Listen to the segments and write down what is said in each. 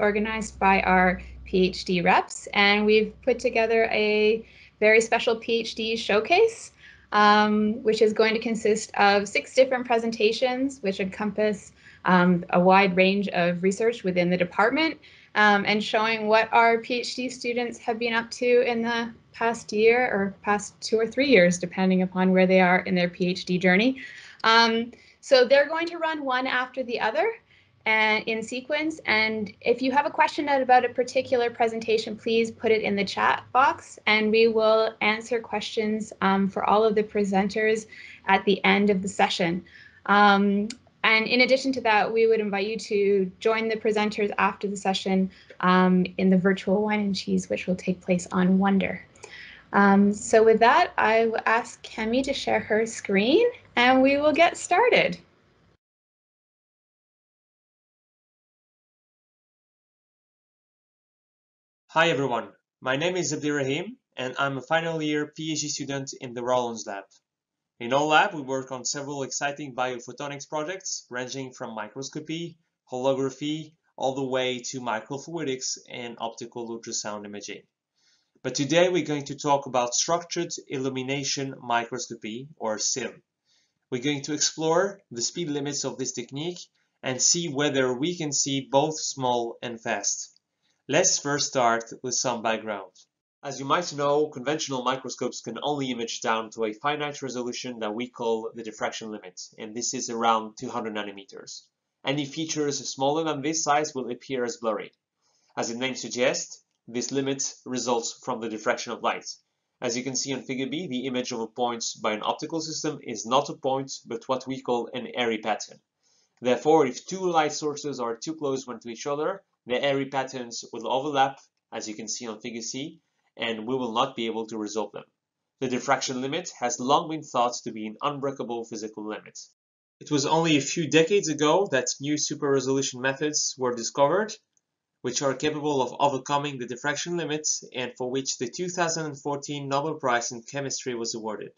organized by our PhD reps, and we've put together a very special PhD showcase, um, which is going to consist of six different presentations, which encompass um, a wide range of research within the department um, and showing what our PhD students have been up to in the past year or past two or three years, depending upon where they are in their PhD journey. Um, so they're going to run one after the other and in sequence. And if you have a question about a particular presentation, please put it in the chat box and we will answer questions um, for all of the presenters at the end of the session. Um, and in addition to that, we would invite you to join the presenters after the session um, in the virtual wine and cheese, which will take place on Wonder. Um, so with that, I will ask Kemi to share her screen and we will get started. Hi everyone, my name is Abderrahim and I'm a final year PhD student in the Rowlands Lab. In our lab, we work on several exciting biophotonics projects ranging from microscopy, holography, all the way to microfluidics and optical ultrasound imaging. But today we're going to talk about structured illumination microscopy or SIM. We're going to explore the speed limits of this technique and see whether we can see both small and fast. Let's first start with some background. As you might know, conventional microscopes can only image down to a finite resolution that we call the diffraction limit, and this is around 200 nanometers. Any features smaller than this size will appear as blurry. As the name suggests, this limit results from the diffraction of light. As you can see on figure B, the image of a point by an optical system is not a point, but what we call an airy pattern. Therefore, if two light sources are too close one to each other, the airy patterns will overlap, as you can see on figure C, and we will not be able to resolve them. The diffraction limit has long been thought to be an unbreakable physical limit. It was only a few decades ago that new super-resolution methods were discovered, which are capable of overcoming the diffraction limit and for which the 2014 Nobel Prize in Chemistry was awarded.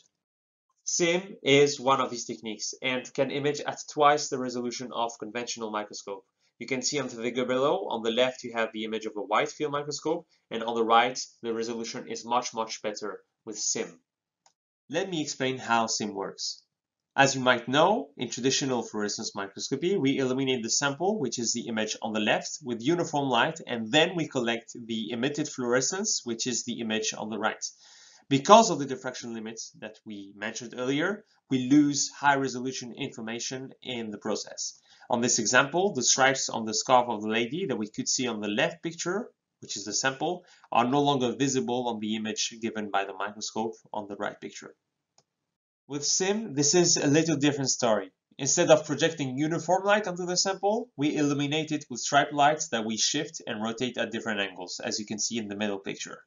SIM is one of these techniques and can image at twice the resolution of conventional microscope. You can see on the figure below, on the left you have the image of a wide field microscope, and on the right the resolution is much much better with SIM. Let me explain how SIM works. As you might know, in traditional fluorescence microscopy, we illuminate the sample, which is the image on the left, with uniform light, and then we collect the emitted fluorescence, which is the image on the right. Because of the diffraction limits that we mentioned earlier, we lose high resolution information in the process. On this example, the stripes on the scarf of the lady that we could see on the left picture, which is the sample, are no longer visible on the image given by the microscope on the right picture. With SIM, this is a little different story. Instead of projecting uniform light onto the sample, we illuminate it with striped lights that we shift and rotate at different angles, as you can see in the middle picture.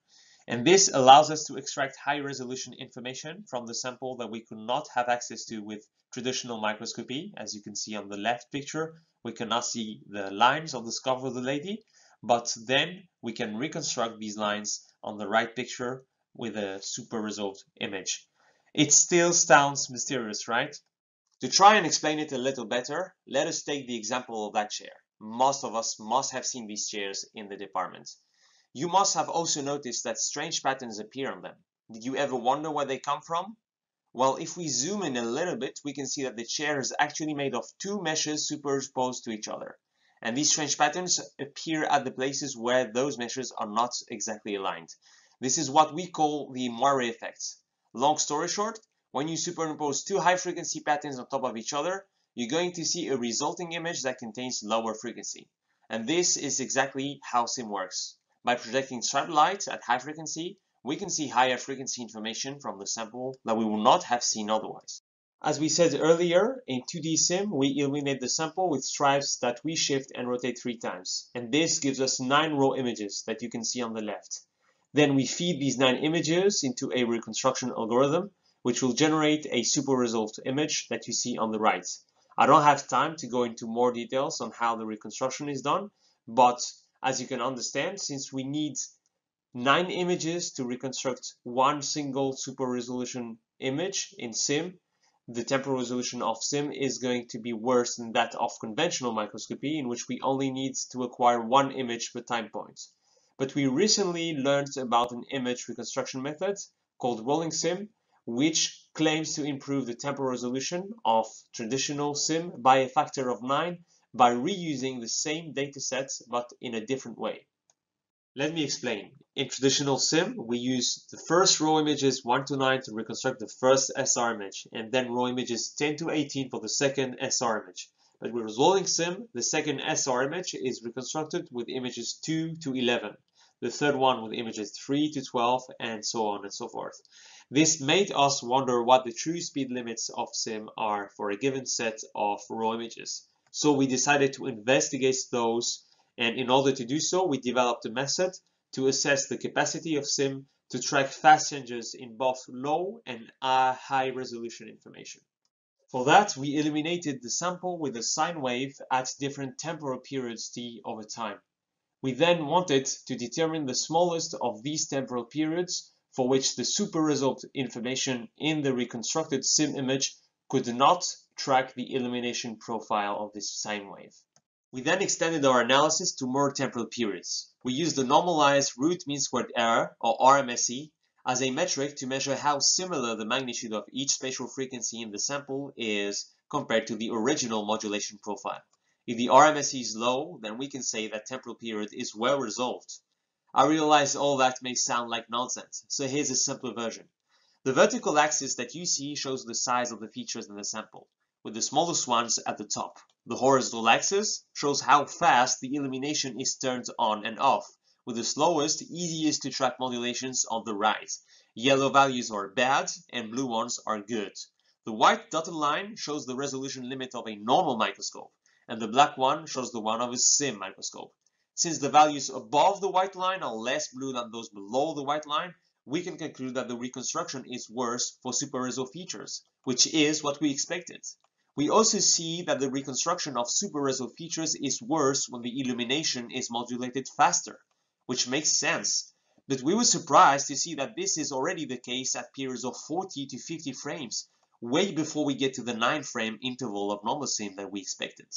And this allows us to extract high resolution information from the sample that we could not have access to with traditional microscopy. As you can see on the left picture, we cannot see the lines on the scarf of the lady, but then we can reconstruct these lines on the right picture with a super resolved image. It still sounds mysterious, right? To try and explain it a little better, let us take the example of that chair. Most of us must have seen these chairs in the department. You must have also noticed that strange patterns appear on them. Did you ever wonder where they come from? Well, if we zoom in a little bit, we can see that the chair is actually made of two meshes superposed to each other. And these strange patterns appear at the places where those meshes are not exactly aligned. This is what we call the moire effect. Long story short, when you superimpose two high frequency patterns on top of each other, you're going to see a resulting image that contains lower frequency. And this is exactly how SIM works. By projecting light at high frequency, we can see higher frequency information from the sample that we would not have seen otherwise. As we said earlier, in 2D sim, we illuminate the sample with stripes that we shift and rotate three times. And this gives us nine raw images that you can see on the left. Then we feed these nine images into a reconstruction algorithm, which will generate a super resolved image that you see on the right. I don't have time to go into more details on how the reconstruction is done, but as you can understand, since we need nine images to reconstruct one single super resolution image in SIM, the temporal resolution of SIM is going to be worse than that of conventional microscopy, in which we only need to acquire one image per time point. But we recently learned about an image reconstruction method called rolling SIM, which claims to improve the temporal resolution of traditional SIM by a factor of 9 by reusing the same dataset but in a different way. Let me explain. In traditional SIM, we use the first row images 1 to 9 to reconstruct the first SR image, and then row images 10 to 18 for the second SR image. But with rolling SIM, the second SR image is reconstructed with images 2 to 11, the third one with images 3 to 12, and so on and so forth. This made us wonder what the true speed limits of SIM are for a given set of raw images. So we decided to investigate those and in order to do so we developed a method to assess the capacity of SIM to track fast changes in both low and uh, high resolution information. For that, we illuminated the sample with a sine wave at different temporal periods t over time. We then wanted to determine the smallest of these temporal periods for which the super result information in the reconstructed SIM image could not track the illumination profile of this sine wave. We then extended our analysis to more temporal periods. We used the normalized root mean squared error, or RMSE, as a metric to measure how similar the magnitude of each spatial frequency in the sample is compared to the original modulation profile. If the RMSE is low, then we can say that temporal period is well resolved. I realize all that may sound like nonsense, so here's a simpler version. The vertical axis that you see shows the size of the features in the sample, with the smallest ones at the top. The horizontal axis shows how fast the illumination is turned on and off, with the slowest, easiest to track modulations on the right. Yellow values are bad and blue ones are good. The white dotted line shows the resolution limit of a normal microscope, and the black one shows the one of a SIM microscope. Since the values above the white line are less blue than those below the white line, we can conclude that the reconstruction is worse for super features, which is what we expected. We also see that the reconstruction of super resolution features is worse when the illumination is modulated faster, which makes sense. But we were surprised to see that this is already the case at periods of 40 to 50 frames, way before we get to the 9 frame interval of normal sim that we expected.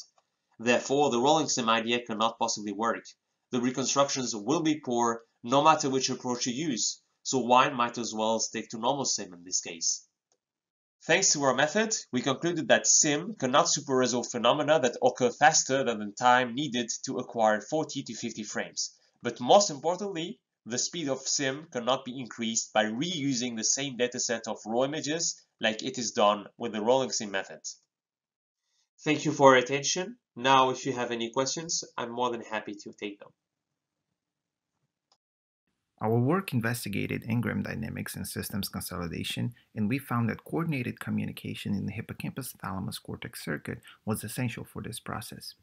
Therefore, the rolling sim idea cannot possibly work. The reconstructions will be poor no matter which approach you use, so why might as well stick to normal sim in this case. Thanks to our method, we concluded that SIM cannot super-resolve phenomena that occur faster than the time needed to acquire 40 to 50 frames. But most importantly, the speed of SIM cannot be increased by reusing the same dataset of raw images like it is done with the rolling SIM method. Thank you for your attention. Now, if you have any questions, I'm more than happy to take them. Our work investigated engram dynamics and systems consolidation, and we found that coordinated communication in the hippocampus thalamus cortex circuit was essential for this process.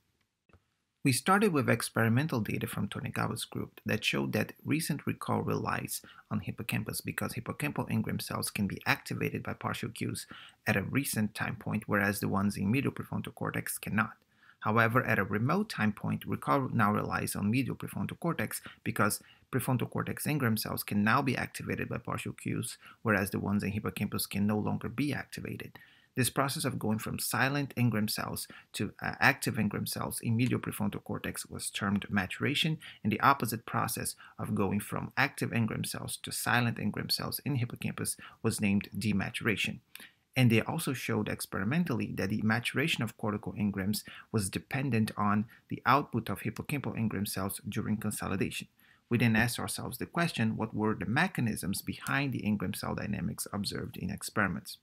We started with experimental data from Tonegawa's group that showed that recent recall relies on hippocampus because hippocampal engram cells can be activated by partial cues at a recent time point, whereas the ones in medial prefrontal cortex cannot. However, at a remote time point, recall now relies on medial prefrontal cortex because prefrontal cortex engram cells can now be activated by partial cues, whereas the ones in hippocampus can no longer be activated. This process of going from silent engram cells to uh, active engram cells in medial prefrontal cortex was termed maturation, and the opposite process of going from active engram cells to silent engram cells in hippocampus was named dematuration. And they also showed experimentally that the maturation of cortical engrams was dependent on the output of hippocampal engram cells during consolidation. We then asked ourselves the question what were the mechanisms behind the engram cell dynamics observed in experiments?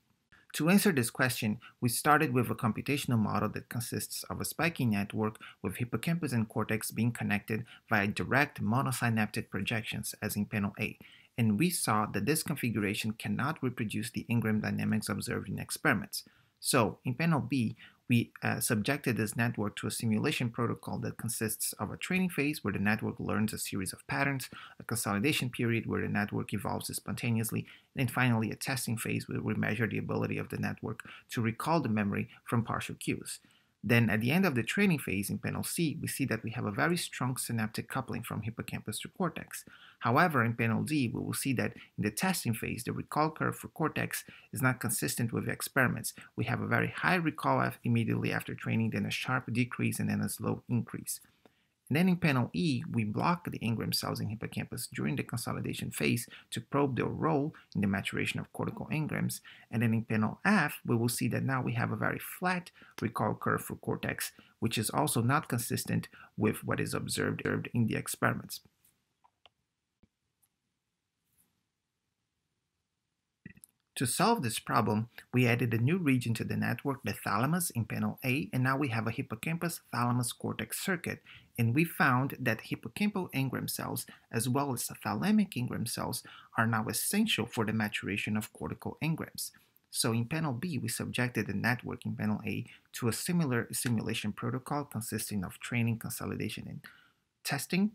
To answer this question, we started with a computational model that consists of a spiking network with hippocampus and cortex being connected via direct monosynaptic projections as in panel A, and we saw that this configuration cannot reproduce the engram dynamics observed in experiments. So, in panel B, we uh, subjected this network to a simulation protocol that consists of a training phase where the network learns a series of patterns, a consolidation period where the network evolves spontaneously, and then finally a testing phase where we measure the ability of the network to recall the memory from partial cues. Then at the end of the training phase in panel C, we see that we have a very strong synaptic coupling from hippocampus to cortex. However, in panel D, we will see that in the testing phase, the recall curve for cortex is not consistent with the experiments. We have a very high recall immediately after training, then a sharp decrease, and then a slow increase. And then in panel E, we block the engram cells in hippocampus during the consolidation phase to probe their role in the maturation of cortical engrams. And then in panel F, we will see that now we have a very flat recall curve for cortex, which is also not consistent with what is observed in the experiments. To solve this problem, we added a new region to the network, the thalamus in panel A, and now we have a hippocampus thalamus cortex circuit. And we found that hippocampal engram cells, as well as thalamic engram cells, are now essential for the maturation of cortical engrams. So in panel B, we subjected the network in panel A to a similar simulation protocol consisting of training, consolidation, and testing.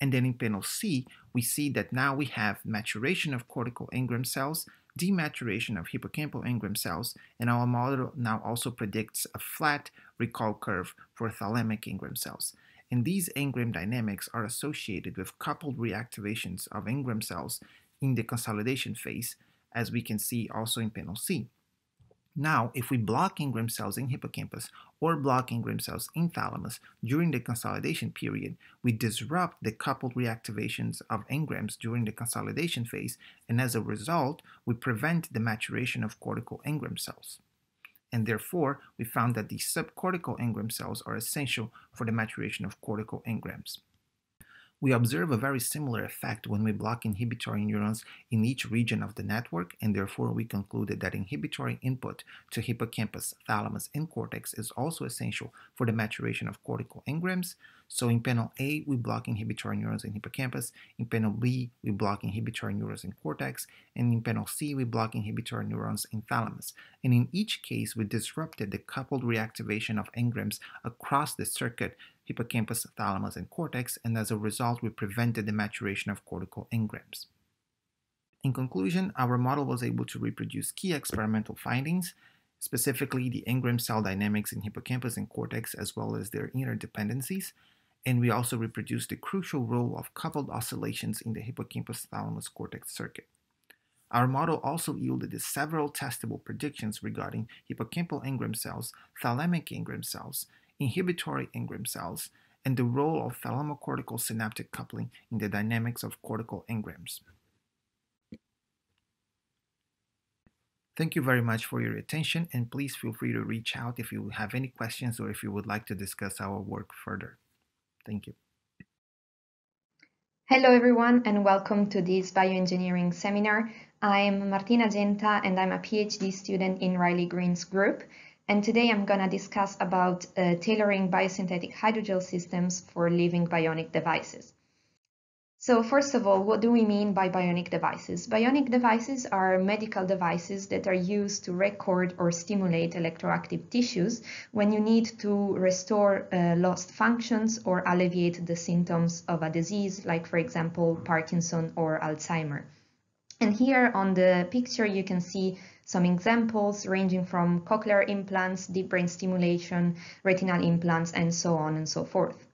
And then in panel C, we see that now we have maturation of cortical engram cells dematuration of hippocampal engram cells, and our model now also predicts a flat recall curve for thalamic engram cells. And these engram dynamics are associated with coupled reactivations of engram cells in the consolidation phase, as we can see also in panel C. Now, if we block engram cells in hippocampus or blocking engram cells in thalamus during the consolidation period, we disrupt the coupled reactivations of engrams during the consolidation phase, and as a result, we prevent the maturation of cortical engram cells. And therefore, we found that the subcortical engram cells are essential for the maturation of cortical engrams. We observe a very similar effect when we block inhibitory neurons in each region of the network, and therefore we concluded that inhibitory input to hippocampus, thalamus, and cortex is also essential for the maturation of cortical engrams. So in panel A, we block inhibitory neurons in hippocampus. In panel B, we block inhibitory neurons in cortex. And in panel C, we block inhibitory neurons in thalamus. And in each case, we disrupted the coupled reactivation of engrams across the circuit hippocampus, thalamus, and cortex, and as a result, we prevented the maturation of cortical engrams. In conclusion, our model was able to reproduce key experimental findings, specifically the engram cell dynamics in hippocampus and cortex, as well as their interdependencies, and we also reproduced the crucial role of coupled oscillations in the hippocampus thalamus cortex circuit. Our model also yielded several testable predictions regarding hippocampal engram cells, thalamic engram cells, inhibitory engram cells, and the role of thalamocortical synaptic coupling in the dynamics of cortical engrams. Thank you very much for your attention and please feel free to reach out if you have any questions or if you would like to discuss our work further. Thank you. Hello everyone and welcome to this bioengineering seminar. I'm Martina Genta and I'm a PhD student in Rylie Green's group and today I'm going to discuss about uh, tailoring biosynthetic hydrogel systems for living bionic devices. So first of all, what do we mean by bionic devices? Bionic devices are medical devices that are used to record or stimulate electroactive tissues when you need to restore uh, lost functions or alleviate the symptoms of a disease, like for example, Parkinson or Alzheimer. And here on the picture, you can see some examples ranging from cochlear implants, deep brain stimulation, retinal implants, and so on and so forth.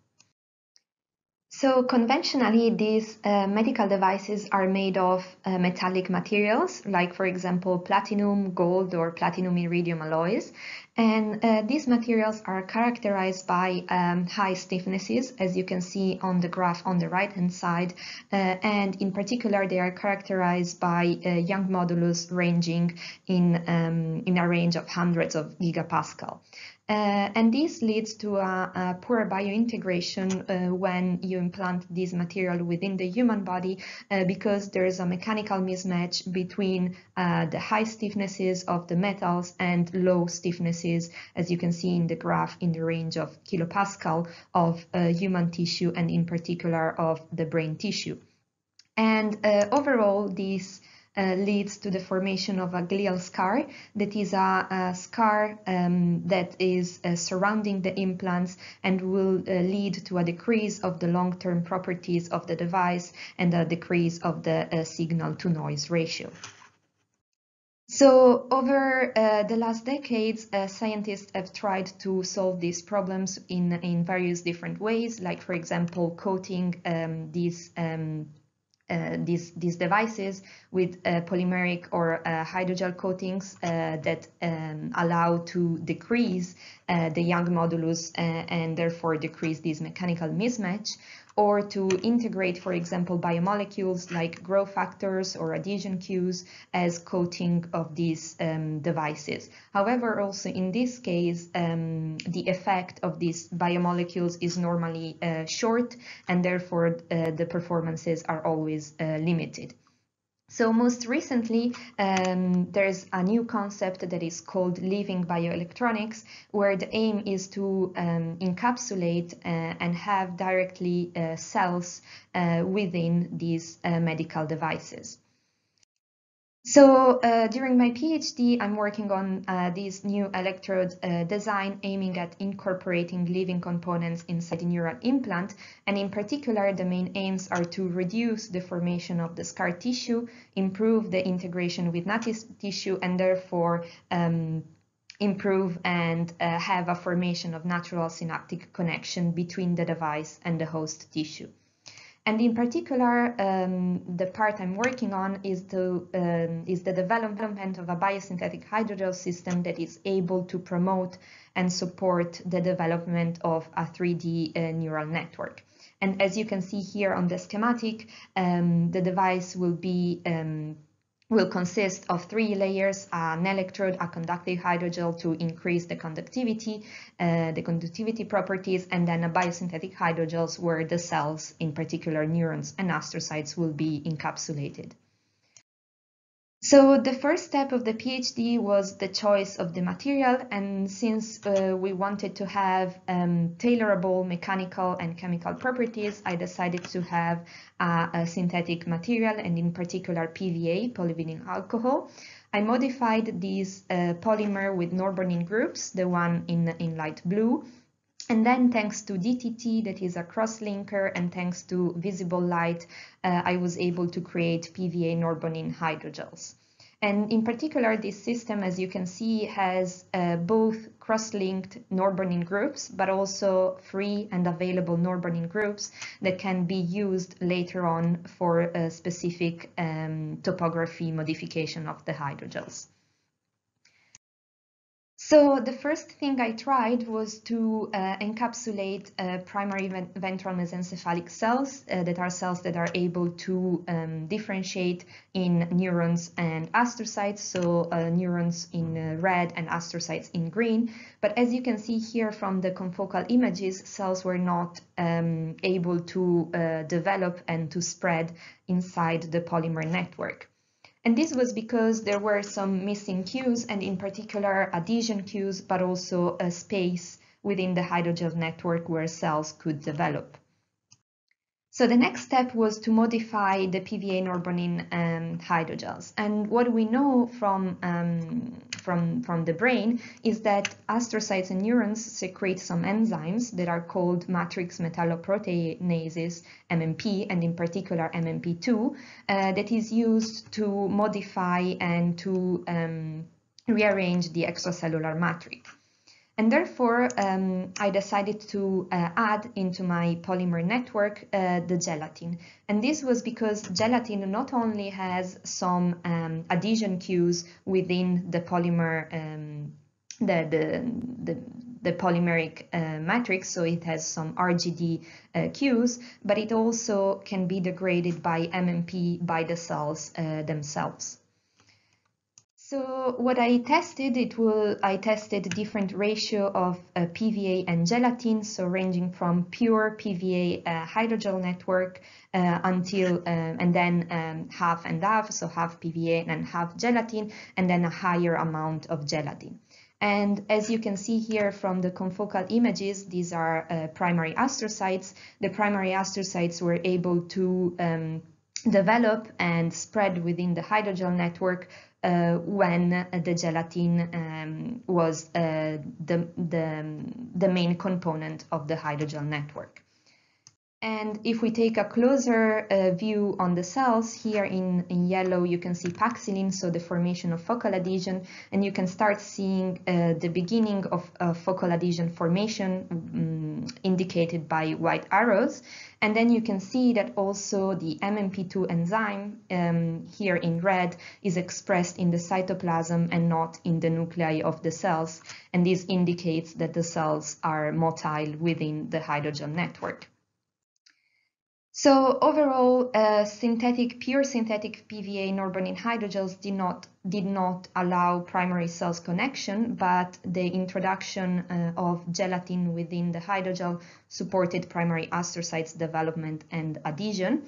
So conventionally, these uh, medical devices are made of uh, metallic materials, like for example, platinum, gold, or platinum iridium alloys. And uh, these materials are characterized by um, high stiffnesses, as you can see on the graph on the right-hand side. Uh, and in particular, they are characterized by uh, Young modulus ranging in, um, in a range of hundreds of gigapascal. Uh, and this leads to a, a poor biointegration uh, when you implant this material within the human body uh, because there is a mechanical mismatch between uh, the high stiffnesses of the metals and low stiffnesses, as you can see in the graph in the range of kilopascal of uh, human tissue and in particular of the brain tissue. And uh, overall, these uh, leads to the formation of a glial scar that is a, a scar um, that is uh, surrounding the implants and will uh, lead to a decrease of the long-term properties of the device and a decrease of the uh, signal to noise ratio. So over uh, the last decades, uh, scientists have tried to solve these problems in, in various different ways, like for example, coating um, these um, these, these devices with uh, polymeric or uh, hydrogel coatings uh, that um, allow to decrease uh, the Young modulus uh, and therefore decrease this mechanical mismatch or to integrate, for example, biomolecules like growth factors or adhesion cues as coating of these um, devices. However, also in this case, um, the effect of these biomolecules is normally uh, short and therefore uh, the performances are always uh, limited. So most recently, um, there's a new concept that is called living bioelectronics, where the aim is to um, encapsulate uh, and have directly uh, cells uh, within these uh, medical devices. So uh, during my PhD, I'm working on uh, this new electrode uh, design aiming at incorporating living components inside the neural implant. And in particular, the main aims are to reduce the formation of the scar tissue, improve the integration with native tissue, and therefore um, improve and uh, have a formation of natural synaptic connection between the device and the host tissue. And in particular, um, the part I'm working on is the, um, is the development of a biosynthetic hydrogel system that is able to promote and support the development of a 3D uh, neural network. And as you can see here on the schematic, um, the device will be um, will consist of three layers, an electrode, a conductive hydrogel to increase the conductivity, uh, the conductivity properties, and then a biosynthetic hydrogels where the cells, in particular neurons and astrocytes, will be encapsulated. So the first step of the PhD was the choice of the material and since uh, we wanted to have um, tailorable mechanical and chemical properties, I decided to have uh, a synthetic material and in particular PVA, polyvinyl alcohol. I modified this uh, polymer with norbornene groups, the one in, in light blue, and then thanks to DTT, that is a cross-linker, and thanks to visible light, uh, I was able to create PVA norbornene hydrogels. And in particular, this system, as you can see, has uh, both cross-linked norbornene groups, but also free and available norbornene groups that can be used later on for a specific um, topography modification of the hydrogels. So the first thing I tried was to uh, encapsulate uh, primary ventral mesencephalic cells uh, that are cells that are able to um, differentiate in neurons and astrocytes, so uh, neurons in uh, red and astrocytes in green. But as you can see here from the confocal images, cells were not um, able to uh, develop and to spread inside the polymer network. And this was because there were some missing cues and in particular adhesion cues, but also a space within the hydrogel network where cells could develop. So the next step was to modify the PVA norbornene um, hydrogels. And what we know from, um, from, from the brain is that astrocytes and neurons secrete some enzymes that are called matrix metalloproteinases, MMP, and in particular MMP2, uh, that is used to modify and to um, rearrange the extracellular matrix. And therefore, um, I decided to uh, add into my polymer network uh, the gelatin. And this was because gelatin not only has some um, adhesion cues within the polymer, um, the, the, the, the, polymeric uh, matrix, so it has some RGD uh, cues, but it also can be degraded by MMP by the cells uh, themselves. So what I tested, it will I tested different ratio of uh, PVA and gelatin, so ranging from pure PVA uh, hydrogel network uh, until um, and then um, half and half, so half PVA and half gelatin, and then a higher amount of gelatin. And as you can see here from the confocal images, these are uh, primary astrocytes. The primary astrocytes were able to um, develop and spread within the hydrogel network when the gelatin um, was uh, the, the, the main component of the hydrogel network. And if we take a closer uh, view on the cells, here in, in yellow you can see paxillin, so the formation of focal adhesion, and you can start seeing uh, the beginning of uh, focal adhesion formation um, indicated by white arrows. And then you can see that also the MMP2 enzyme um, here in red is expressed in the cytoplasm and not in the nuclei of the cells. And this indicates that the cells are motile within the hydrogel network. So overall, uh, synthetic, pure synthetic PVA norbornene hydrogels did not did not allow primary cells connection, but the introduction uh, of gelatin within the hydrogel supported primary astrocytes development and adhesion.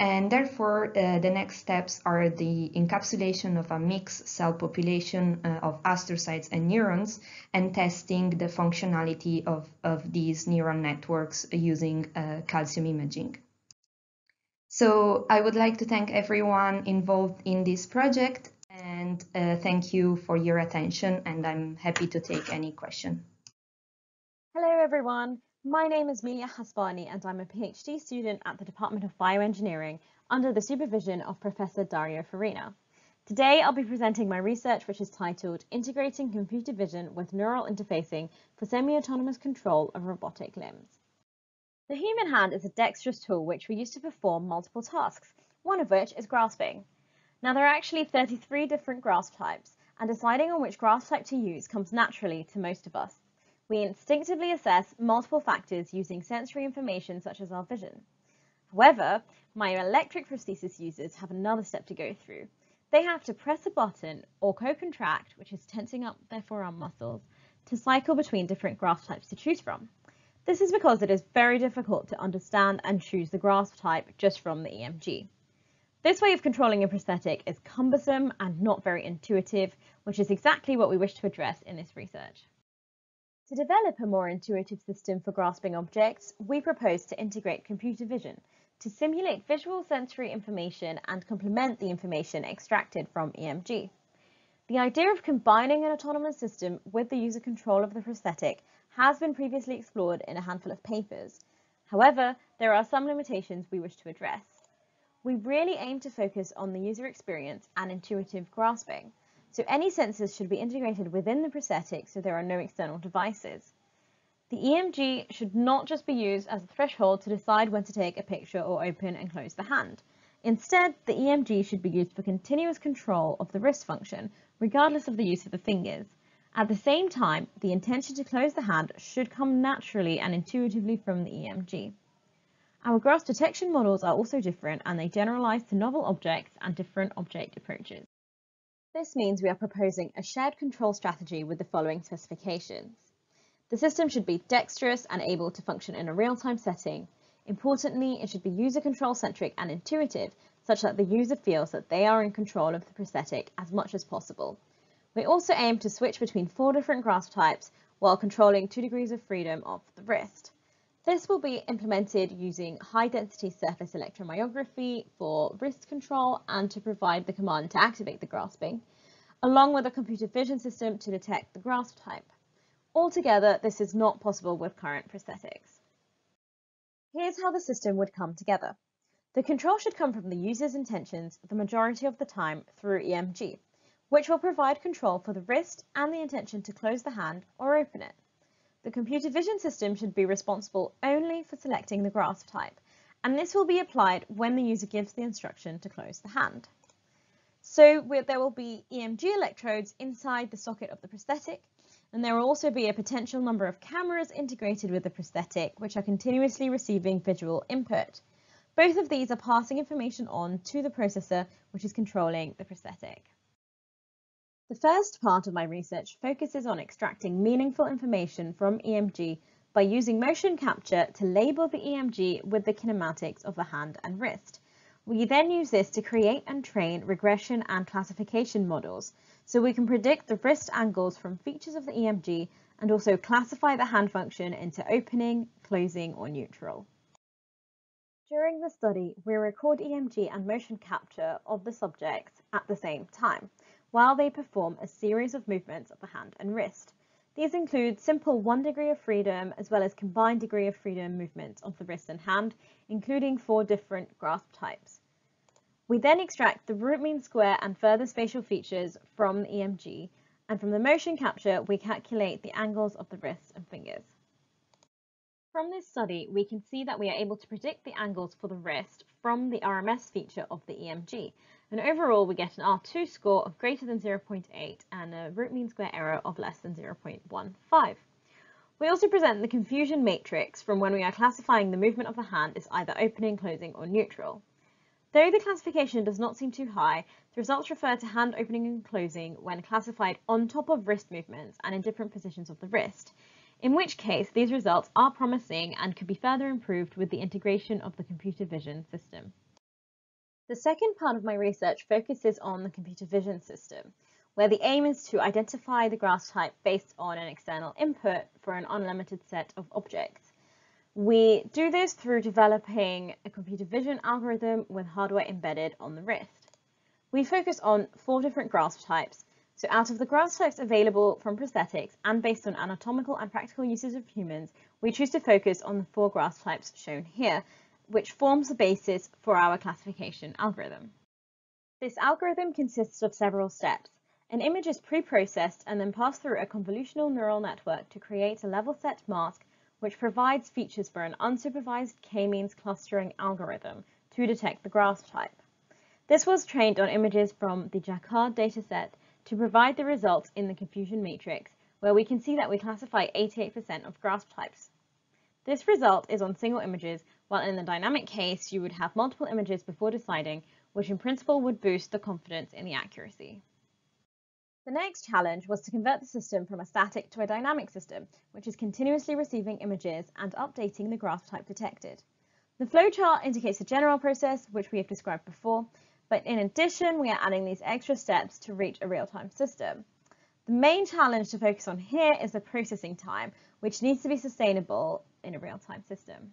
And therefore, uh, the next steps are the encapsulation of a mixed cell population uh, of astrocytes and neurons and testing the functionality of, of these neural networks using uh, calcium imaging. So I would like to thank everyone involved in this project and uh, thank you for your attention and I'm happy to take any question. Hello everyone, my name is Milia Hasbani and I'm a PhD student at the Department of Bioengineering under the supervision of Professor Dario Farina. Today I'll be presenting my research which is titled Integrating Computer Vision with Neural Interfacing for Semi-Autonomous Control of Robotic Limbs. The human hand is a dexterous tool which we use to perform multiple tasks, one of which is grasping. Now there are actually 33 different grasp types, and deciding on which grasp type to use comes naturally to most of us. We instinctively assess multiple factors using sensory information such as our vision. However, myoelectric prosthesis users have another step to go through. They have to press a button or co-contract, which is tensing up their forearm muscles, to cycle between different grasp types to choose from. This is because it is very difficult to understand and choose the grasp type just from the EMG. This way of controlling a prosthetic is cumbersome and not very intuitive, which is exactly what we wish to address in this research. To develop a more intuitive system for grasping objects, we propose to integrate computer vision to simulate visual sensory information and complement the information extracted from EMG. The idea of combining an autonomous system with the user control of the prosthetic has been previously explored in a handful of papers. However, there are some limitations we wish to address. We really aim to focus on the user experience and intuitive grasping, so any sensors should be integrated within the prosthetic so there are no external devices. The EMG should not just be used as a threshold to decide when to take a picture or open and close the hand. Instead, the EMG should be used for continuous control of the wrist function, regardless of the use of the fingers. At the same time, the intention to close the hand should come naturally and intuitively from the EMG. Our grasp detection models are also different and they generalize to novel objects and different object approaches. This means we are proposing a shared control strategy with the following specifications. The system should be dexterous and able to function in a real-time setting. Importantly, it should be user control centric and intuitive, such that the user feels that they are in control of the prosthetic as much as possible. We also aim to switch between four different grasp types while controlling two degrees of freedom of the wrist. This will be implemented using high-density surface electromyography for wrist control and to provide the command to activate the grasping, along with a computer vision system to detect the grasp type. Altogether, this is not possible with current prosthetics. Here's how the system would come together. The control should come from the user's intentions the majority of the time through EMG which will provide control for the wrist and the intention to close the hand or open it. The computer vision system should be responsible only for selecting the grasp type, and this will be applied when the user gives the instruction to close the hand. So there will be EMG electrodes inside the socket of the prosthetic, and there will also be a potential number of cameras integrated with the prosthetic, which are continuously receiving visual input. Both of these are passing information on to the processor, which is controlling the prosthetic. The first part of my research focuses on extracting meaningful information from EMG by using motion capture to label the EMG with the kinematics of the hand and wrist. We then use this to create and train regression and classification models, so we can predict the wrist angles from features of the EMG and also classify the hand function into opening, closing or neutral. During the study, we record EMG and motion capture of the subjects at the same time while they perform a series of movements of the hand and wrist. These include simple one degree of freedom as well as combined degree of freedom movements of the wrist and hand, including four different grasp types. We then extract the root mean square and further spatial features from the EMG, and from the motion capture, we calculate the angles of the wrists and fingers. From this study, we can see that we are able to predict the angles for the wrist from the RMS feature of the EMG. And overall, we get an R2 score of greater than 0.8 and a root mean square error of less than 0.15. We also present the confusion matrix from when we are classifying the movement of the hand as either opening, closing, or neutral. Though the classification does not seem too high, the results refer to hand opening and closing when classified on top of wrist movements and in different positions of the wrist, in which case these results are promising and could be further improved with the integration of the computer vision system. The second part of my research focuses on the computer vision system, where the aim is to identify the grasp type based on an external input for an unlimited set of objects. We do this through developing a computer vision algorithm with hardware embedded on the wrist. We focus on four different grasp types, so out of the grasp types available from prosthetics and based on anatomical and practical uses of humans, we choose to focus on the four grasp types shown here, which forms the basis for our classification algorithm. This algorithm consists of several steps. An image is pre-processed and then passed through a convolutional neural network to create a level set mask which provides features for an unsupervised k-means clustering algorithm to detect the grasp type. This was trained on images from the Jacquard dataset to provide the results in the confusion matrix, where we can see that we classify 88% of grasp types. This result is on single images, while in the dynamic case, you would have multiple images before deciding, which in principle would boost the confidence in the accuracy. The next challenge was to convert the system from a static to a dynamic system, which is continuously receiving images and updating the grasp type detected. The flowchart indicates the general process, which we have described before, but in addition, we are adding these extra steps to reach a real-time system. The main challenge to focus on here is the processing time, which needs to be sustainable in a real-time system.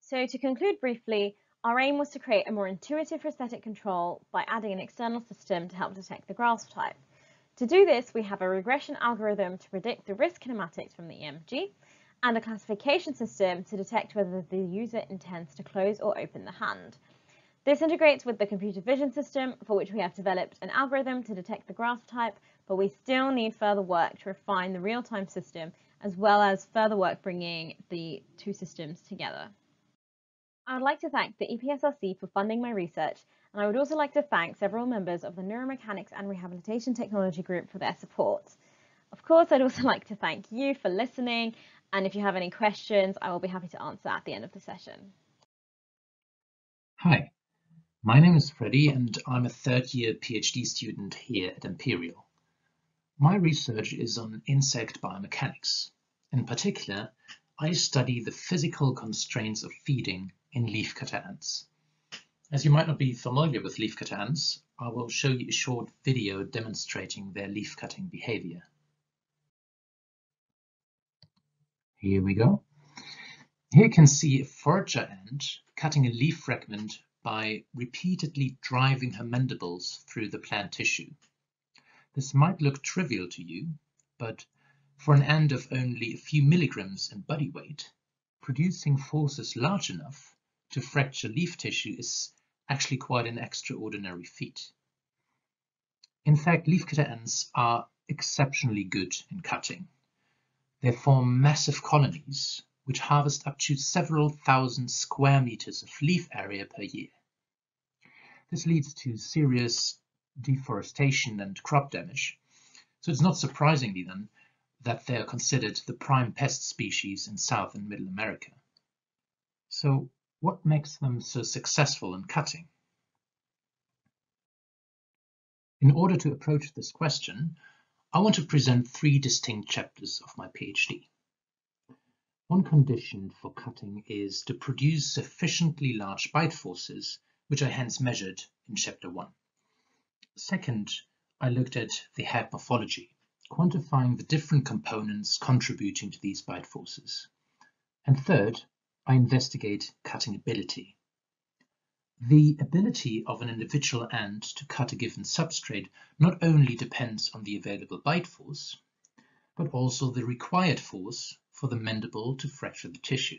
So to conclude briefly, our aim was to create a more intuitive prosthetic control by adding an external system to help detect the grasp type. To do this, we have a regression algorithm to predict the wrist kinematics from the EMG and a classification system to detect whether the user intends to close or open the hand. This integrates with the computer vision system, for which we have developed an algorithm to detect the grasp type, but we still need further work to refine the real-time system, as well as further work bringing the two systems together. I would like to thank the EPSRC for funding my research, and I would also like to thank several members of the Neuromechanics and Rehabilitation Technology Group for their support. Of course, I'd also like to thank you for listening, and if you have any questions, I will be happy to answer at the end of the session. Hi, my name is Freddie and I'm a third year PhD student here at Imperial. My research is on insect biomechanics. In particular, I study the physical constraints of feeding in leafcutter ants. As you might not be familiar with leafcutter ants, I will show you a short video demonstrating their leaf cutting behavior. Here we go. Here you can see a forager ant cutting a leaf fragment by repeatedly driving her mandibles through the plant tissue. This might look trivial to you, but for an ant of only a few milligrams in body weight, producing forces large enough to fracture leaf tissue is actually quite an extraordinary feat. In fact, leafcutter ants are exceptionally good in cutting. They form massive colonies which harvest up to several thousand square meters of leaf area per year. This leads to serious deforestation and crop damage. So it's not surprisingly then that they are considered the prime pest species in South and Middle America. So what makes them so successful in cutting? In order to approach this question, I want to present three distinct chapters of my PhD. One condition for cutting is to produce sufficiently large bite forces, which I hence measured in chapter 1. Second, I looked at the head morphology, quantifying the different components contributing to these bite forces. And third, I investigate cutting ability. The ability of an individual ant to cut a given substrate not only depends on the available bite force, but also the required force for the mandible to fracture the tissue.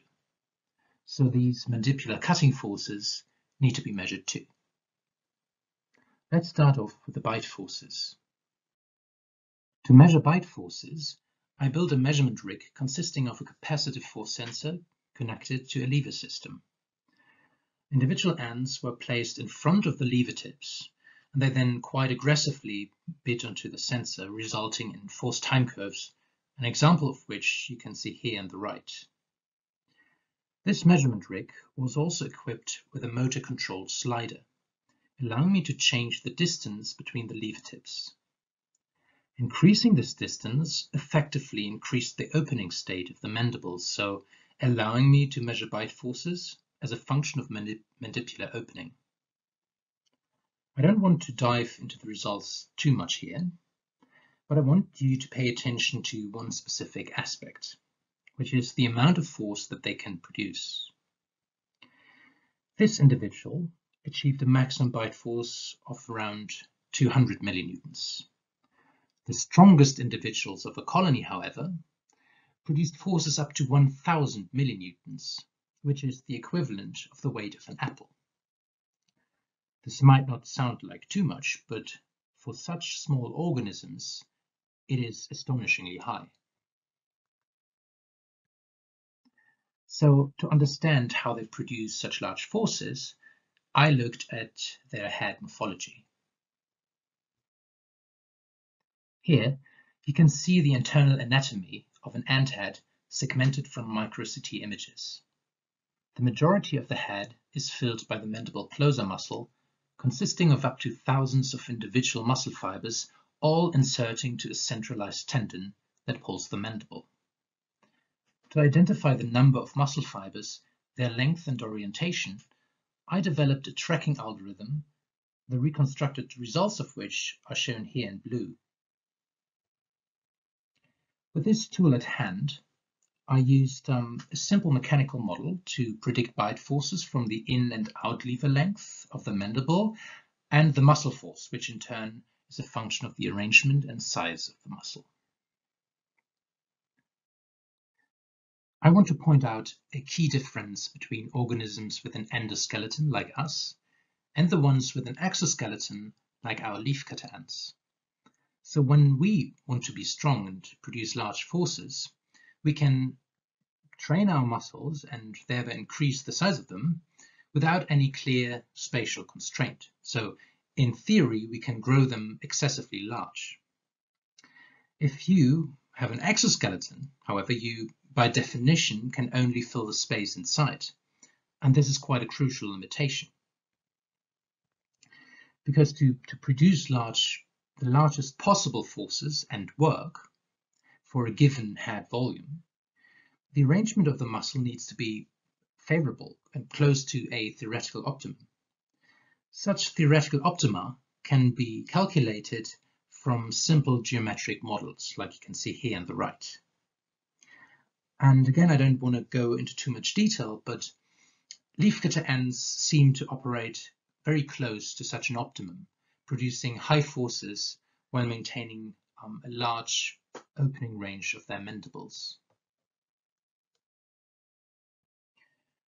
So these mandibular cutting forces need to be measured too. Let's start off with the bite forces. To measure bite forces, I built a measurement rig consisting of a capacitive force sensor connected to a lever system. Individual ends were placed in front of the lever tips, and they then quite aggressively bit onto the sensor, resulting in force time curves, an example of which you can see here on the right. This measurement rig was also equipped with a motor-controlled slider allowing me to change the distance between the lever tips. Increasing this distance effectively increased the opening state of the mandibles, so allowing me to measure bite forces as a function of mandibular opening. I don't want to dive into the results too much here, but I want you to pay attention to one specific aspect, which is the amount of force that they can produce. This individual achieved a maximum bite force of around 200 millinewtons. The strongest individuals of a colony, however, produced forces up to 1000 millinewtons, which is the equivalent of the weight of an apple. This might not sound like too much, but for such small organisms, it is astonishingly high. So to understand how they produce such large forces, I looked at their head morphology. Here, you can see the internal anatomy of an ant head segmented from micro-CT images. The majority of the head is filled by the mandible closer muscle, consisting of up to thousands of individual muscle fibers, all inserting to a centralized tendon that pulls the mandible. To identify the number of muscle fibers, their length and orientation, I developed a tracking algorithm, the reconstructed results of which are shown here in blue. With this tool at hand, I used um, a simple mechanical model to predict bite forces from the in and out lever length of the mandible and the muscle force, which in turn is a function of the arrangement and size of the muscle. I want to point out a key difference between organisms with an endoskeleton like us and the ones with an exoskeleton like our leafcutter ants. So when we want to be strong and produce large forces, we can train our muscles and thereby increase the size of them without any clear spatial constraint. So in theory, we can grow them excessively large. If you have an exoskeleton, however, you by definition can only fill the space inside. And this is quite a crucial limitation. Because to, to produce large, the largest possible forces and work for a given head volume, the arrangement of the muscle needs to be favorable and close to a theoretical optimum. Such theoretical optima can be calculated from simple geometric models, like you can see here on the right. And again, I don't want to go into too much detail, but leafcutter ends seem to operate very close to such an optimum, producing high forces while maintaining um, a large opening range of their mandibles.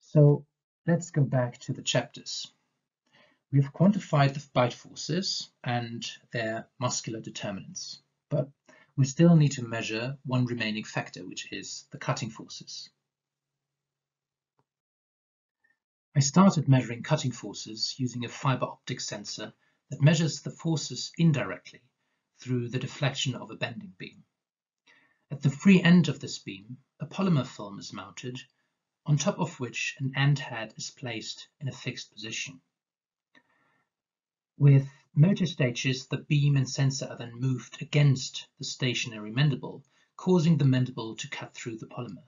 So let's go back to the chapters. We've quantified the bite forces and their muscular determinants, but we still need to measure one remaining factor, which is the cutting forces. I started measuring cutting forces using a fiber optic sensor that measures the forces indirectly through the deflection of a bending beam. At the free end of this beam, a polymer film is mounted, on top of which an end head is placed in a fixed position. With motor stages, the beam and sensor are then moved against the stationary mandible, causing the mandible to cut through the polymer.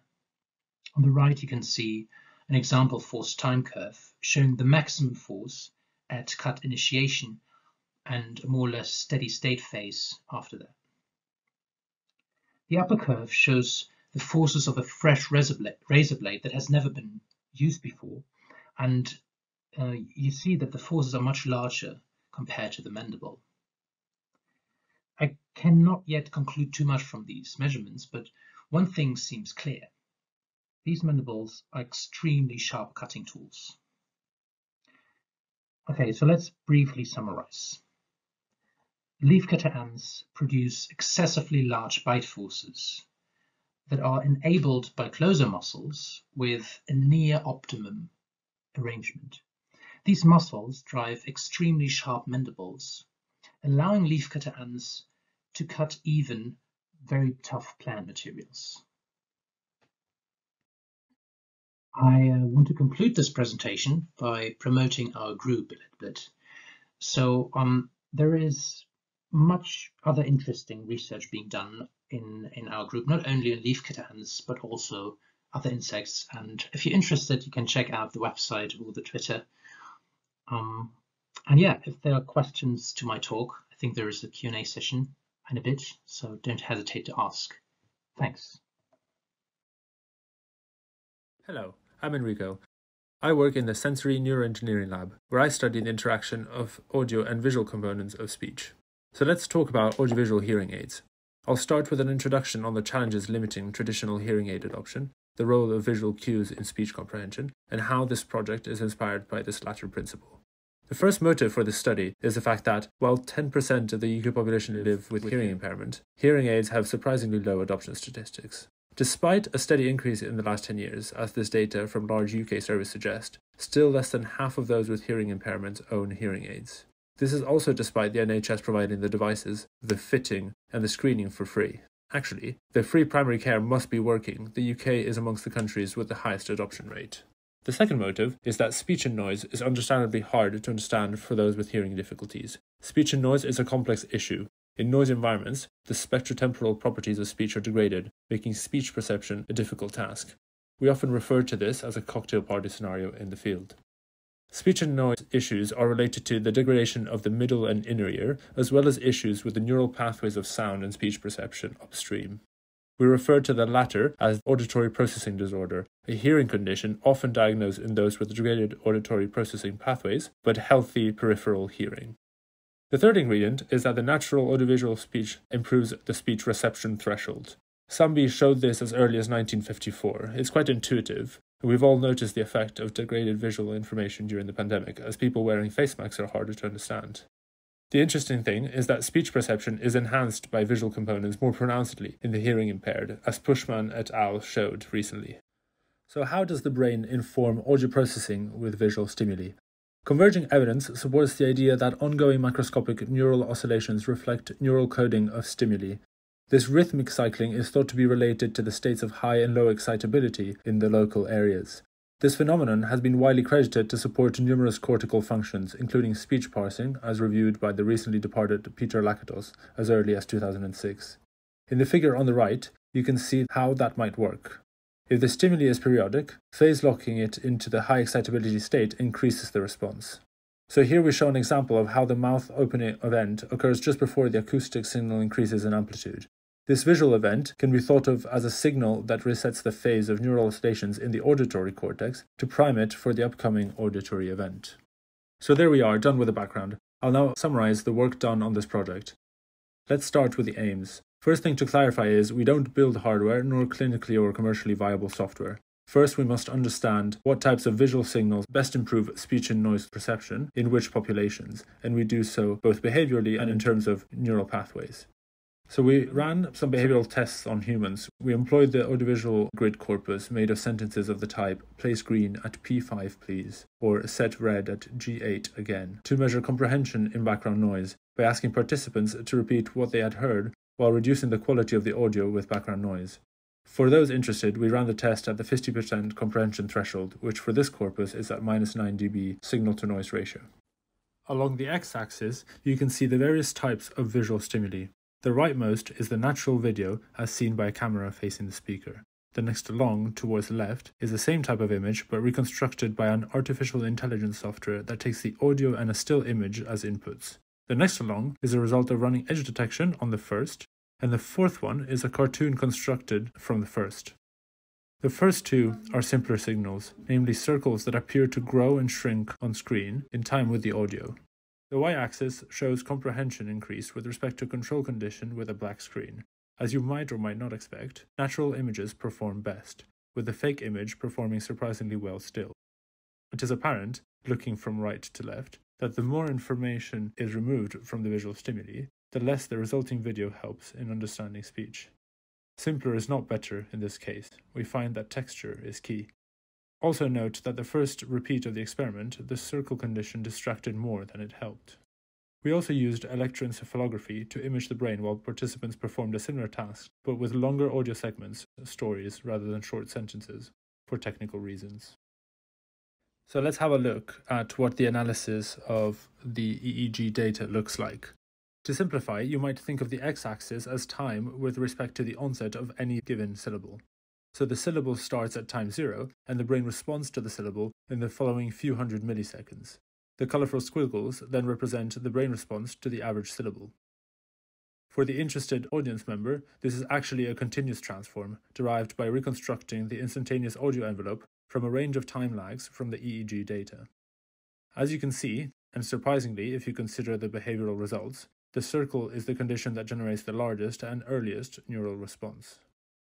On the right, you can see an example force time curve showing the maximum force at cut initiation and a more or less steady state phase after that. The upper curve shows the forces of a fresh razor blade, razor blade that has never been used before, and uh, you see that the forces are much larger compared to the mandible. I cannot yet conclude too much from these measurements, but one thing seems clear. These mandibles are extremely sharp cutting tools. Okay, so let's briefly summarize. Leafcutter ants produce excessively large bite forces that are enabled by closer muscles with a near optimum arrangement. These muscles drive extremely sharp mandibles, allowing leafcutter ants to cut even very tough plant materials. I uh, want to conclude this presentation by promoting our group a little bit. So um, there is much other interesting research being done in, in our group, not only on leafcutter ants, but also other insects. And if you're interested, you can check out the website or the Twitter. Um, and yeah, if there are questions to my talk, I think there is a Q&A session in a bit, so don't hesitate to ask. Thanks. Hello, I'm Enrico. I work in the Sensory Neuroengineering Lab, where I study the interaction of audio and visual components of speech. So let's talk about audiovisual hearing aids. I'll start with an introduction on the challenges limiting traditional hearing aid adoption, the role of visual cues in speech comprehension, and how this project is inspired by this latter principle. The first motive for this study is the fact that, while 10% of the UK population live with hearing impairment, hearing aids have surprisingly low adoption statistics. Despite a steady increase in the last 10 years, as this data from large UK surveys suggest, still less than half of those with hearing impairment own hearing aids. This is also despite the NHS providing the devices, the fitting, and the screening for free. Actually, the free primary care must be working. The UK is amongst the countries with the highest adoption rate. The second motive is that speech and noise is understandably hard to understand for those with hearing difficulties. Speech and noise is a complex issue. In noise environments, the spectrotemporal properties of speech are degraded, making speech perception a difficult task. We often refer to this as a cocktail party scenario in the field. Speech and noise issues are related to the degradation of the middle and inner ear, as well as issues with the neural pathways of sound and speech perception upstream. We refer to the latter as auditory processing disorder, a hearing condition often diagnosed in those with degraded auditory processing pathways, but healthy peripheral hearing. The third ingredient is that the natural audiovisual speech improves the speech reception threshold. Sumby showed this as early as 1954. It's quite intuitive, We've all noticed the effect of degraded visual information during the pandemic, as people wearing face masks are harder to understand. The interesting thing is that speech perception is enhanced by visual components more pronouncedly in the hearing impaired, as Puschmann et al. showed recently. So, how does the brain inform audio processing with visual stimuli? Converging evidence supports the idea that ongoing microscopic neural oscillations reflect neural coding of stimuli, this rhythmic cycling is thought to be related to the states of high and low excitability in the local areas. This phenomenon has been widely credited to support numerous cortical functions, including speech parsing, as reviewed by the recently departed Peter Lakatos as early as 2006. In the figure on the right, you can see how that might work. If the stimuli is periodic, phase locking it into the high excitability state increases the response. So here we show an example of how the mouth opening event occurs just before the acoustic signal increases in amplitude. This visual event can be thought of as a signal that resets the phase of neural stations in the auditory cortex to prime it for the upcoming auditory event. So there we are, done with the background. I'll now summarize the work done on this project. Let's start with the aims. First thing to clarify is we don't build hardware nor clinically or commercially viable software. First, we must understand what types of visual signals best improve speech and noise perception in which populations, and we do so both behaviorally and in terms of neural pathways. So we ran some behavioral tests on humans. We employed the audiovisual grid corpus made of sentences of the type place green at P5 please or set red at G8 again to measure comprehension in background noise by asking participants to repeat what they had heard while reducing the quality of the audio with background noise. For those interested, we ran the test at the 50% comprehension threshold, which for this corpus is at minus 9 dB signal to noise ratio. Along the x axis, you can see the various types of visual stimuli. The rightmost is the natural video as seen by a camera facing the speaker. The next along, towards the left, is the same type of image but reconstructed by an artificial intelligence software that takes the audio and a still image as inputs. The next along is a result of running edge detection on the first, and the fourth one is a cartoon constructed from the first. The first two are simpler signals, namely circles that appear to grow and shrink on screen in time with the audio. The y-axis shows comprehension increase with respect to control condition with a black screen. As you might or might not expect, natural images perform best, with the fake image performing surprisingly well still. It is apparent, looking from right to left, that the more information is removed from the visual stimuli, the less the resulting video helps in understanding speech. Simpler is not better in this case. We find that texture is key. Also note that the first repeat of the experiment, the circle condition distracted more than it helped. We also used electroencephalography to image the brain while participants performed a similar task, but with longer audio segments, stories, rather than short sentences, for technical reasons. So let's have a look at what the analysis of the EEG data looks like. To simplify, you might think of the x-axis as time with respect to the onset of any given syllable. So the syllable starts at time zero, and the brain responds to the syllable in the following few hundred milliseconds. The colorful squiggles then represent the brain response to the average syllable. For the interested audience member, this is actually a continuous transform, derived by reconstructing the instantaneous audio envelope from a range of time lags from the EEG data. As you can see, and surprisingly if you consider the behavioral results, the circle is the condition that generates the largest and earliest neural response.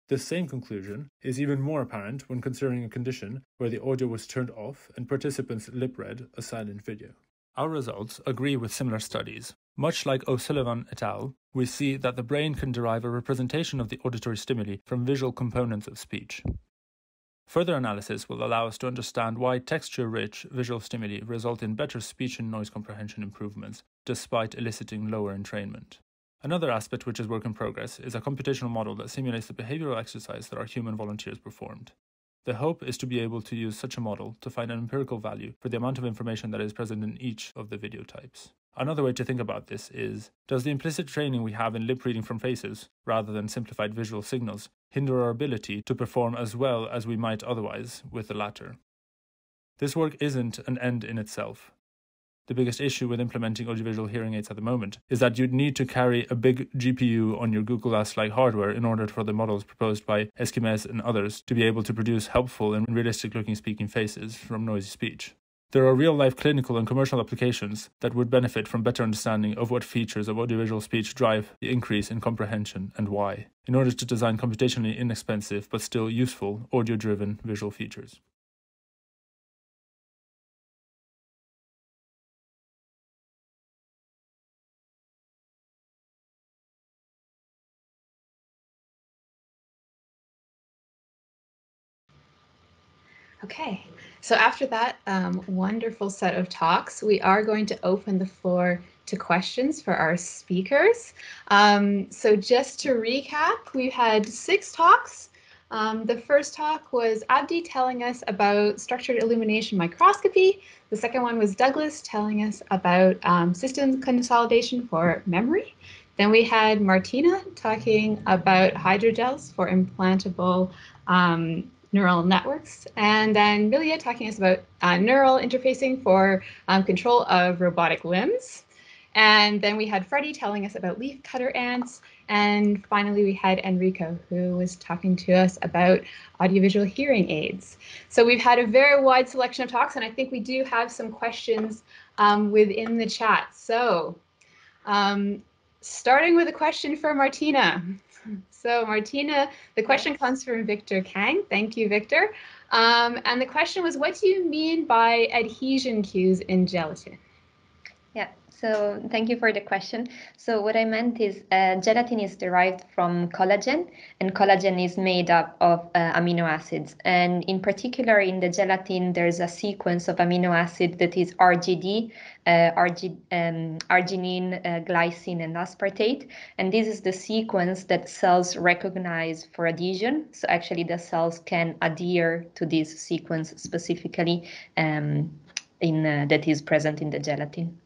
This same conclusion is even more apparent when considering a condition where the audio was turned off and participants lip read a silent video. Our results agree with similar studies. Much like O'Sullivan et al., we see that the brain can derive a representation of the auditory stimuli from visual components of speech. Further analysis will allow us to understand why texture-rich visual stimuli result in better speech and noise comprehension improvements, despite eliciting lower entrainment. Another aspect which is work in progress is a computational model that simulates the behavioral exercise that our human volunteers performed. The hope is to be able to use such a model to find an empirical value for the amount of information that is present in each of the video types. Another way to think about this is Does the implicit training we have in lip reading from faces, rather than simplified visual signals, hinder our ability to perform as well as we might otherwise with the latter? This work isn't an end in itself the biggest issue with implementing audiovisual hearing aids at the moment is that you'd need to carry a big GPU on your Google Glass-like hardware in order for the models proposed by Eskimez and others to be able to produce helpful and realistic-looking speaking faces from noisy speech. There are real-life clinical and commercial applications that would benefit from better understanding of what features of audiovisual speech drive the increase in comprehension and why, in order to design computationally inexpensive but still useful audio-driven visual features. Okay, so after that um, wonderful set of talks, we are going to open the floor to questions for our speakers. Um, so just to recap, we had six talks. Um, the first talk was Abdi telling us about structured illumination microscopy. The second one was Douglas telling us about um, system consolidation for memory. Then we had Martina talking about hydrogels for implantable um, neural networks. And then Milia talking us about uh, neural interfacing for um, control of robotic limbs. And then we had Freddie telling us about leaf cutter ants. And finally, we had Enrico, who was talking to us about audiovisual hearing aids. So we've had a very wide selection of talks, and I think we do have some questions um, within the chat. So um, starting with a question for Martina. So Martina, the question comes from Victor Kang. Thank you, Victor. Um, and the question was, what do you mean by adhesion cues in gelatin? Yeah, so thank you for the question. So what I meant is uh, gelatin is derived from collagen and collagen is made up of uh, amino acids. And in particular in the gelatin, there's a sequence of amino acid that is RGD, uh, RG, um, arginine, uh, glycine, and aspartate. And this is the sequence that cells recognize for adhesion. So actually the cells can adhere to this sequence specifically um, in uh, that is present in the gelatin.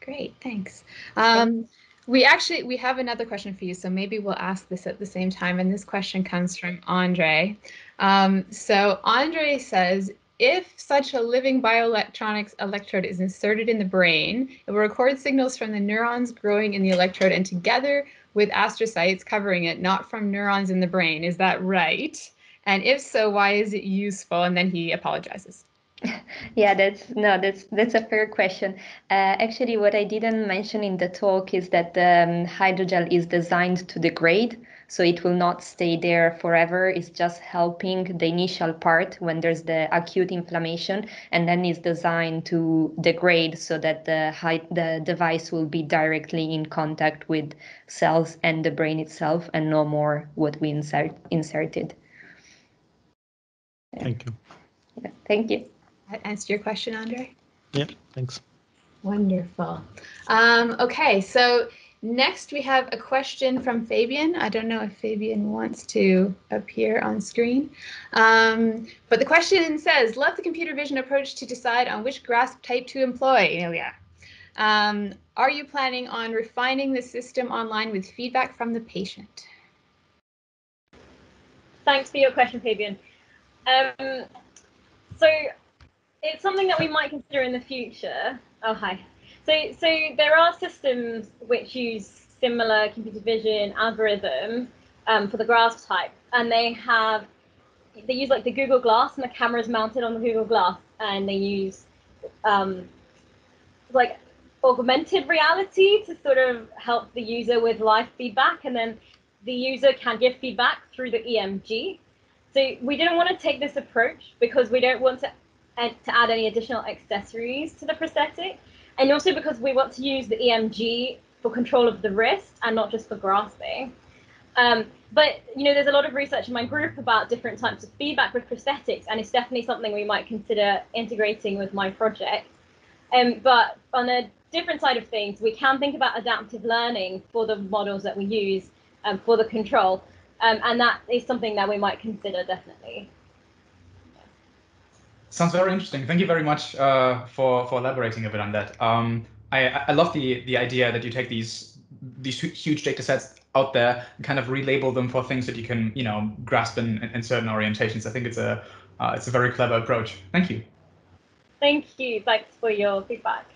Great, thanks. Um, we actually we have another question for you, so maybe we'll ask this at the same time. And this question comes from Andre. Um, so Andre says, if such a living bioelectronics electrode is inserted in the brain, it will record signals from the neurons growing in the electrode and together with astrocytes covering it, not from neurons in the brain. Is that right? And if so, why is it useful? And then he apologizes. Yeah, that's no, that's that's a fair question. Uh, actually, what I didn't mention in the talk is that the um, hydrogel is designed to degrade, so it will not stay there forever. It's just helping the initial part when there's the acute inflammation, and then it's designed to degrade so that the the device will be directly in contact with cells and the brain itself, and no more what we insert inserted. Thank you. Yeah, thank you. That answered your question, Andre? Yeah, thanks. Wonderful. Um, okay, so next we have a question from Fabian. I don't know if Fabian wants to appear on screen. Um, but the question says, love the computer vision approach to decide on which grasp type to employ, Milia. Um, are you planning on refining the system online with feedback from the patient? Thanks for your question, Fabian. Um, so it's something that we might consider in the future. Oh, hi. So, so there are systems which use similar computer vision algorithm um, for the grasp type, and they have they use like the Google Glass, and the camera is mounted on the Google Glass, and they use um, like augmented reality to sort of help the user with live feedback, and then the user can give feedback through the EMG. So we didn't want to take this approach because we don't want to to add any additional accessories to the prosthetic. And also because we want to use the EMG for control of the wrist and not just for grasping. Um, but you know, there's a lot of research in my group about different types of feedback with prosthetics, and it's definitely something we might consider integrating with my project. Um, but on a different side of things, we can think about adaptive learning for the models that we use um, for the control, um, and that is something that we might consider definitely. Sounds very interesting. Thank you very much uh, for for elaborating a bit on that. Um, I I love the the idea that you take these these huge data sets out there and kind of relabel them for things that you can you know grasp in, in certain orientations. I think it's a uh, it's a very clever approach. Thank you. Thank you. Thanks for your feedback.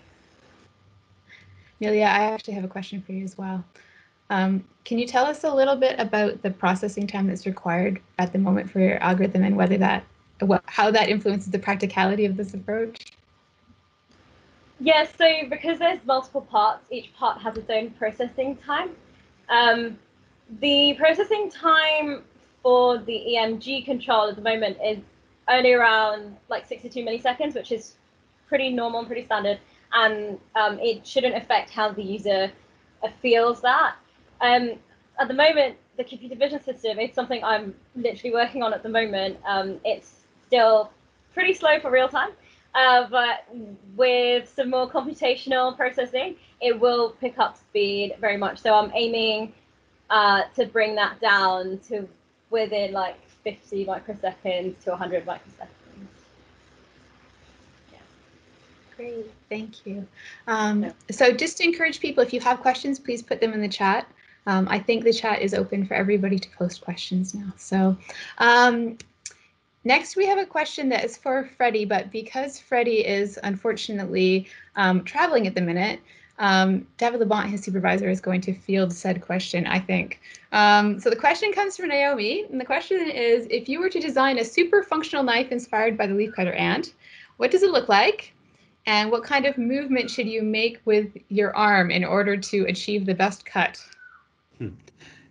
Milia, I actually have a question for you as well. Um, can you tell us a little bit about the processing time that's required at the moment for your algorithm and whether that what, how that influences the practicality of this approach? Yeah, so because there's multiple parts, each part has its own processing time. Um, the processing time for the EMG control at the moment is only around like 62 milliseconds, which is pretty normal and pretty standard, and um, it shouldn't affect how the user uh, feels that. Um, at the moment, the computer vision system is something I'm literally working on at the moment. Um, it's still pretty slow for real time. Uh, but with some more computational processing, it will pick up speed very much. So I'm aiming uh, to bring that down to within like 50 microseconds to 100 microseconds. Yeah. Great, thank you. Um, so just to encourage people, if you have questions, please put them in the chat. Um, I think the chat is open for everybody to post questions now. So um, Next, we have a question that is for Freddie, but because Freddie is unfortunately um, traveling at the minute, um, David Labonte, his supervisor, is going to field said question, I think. Um, so the question comes from Naomi, and the question is, if you were to design a super functional knife inspired by the leafcutter ant, what does it look like? And what kind of movement should you make with your arm in order to achieve the best cut? Hmm.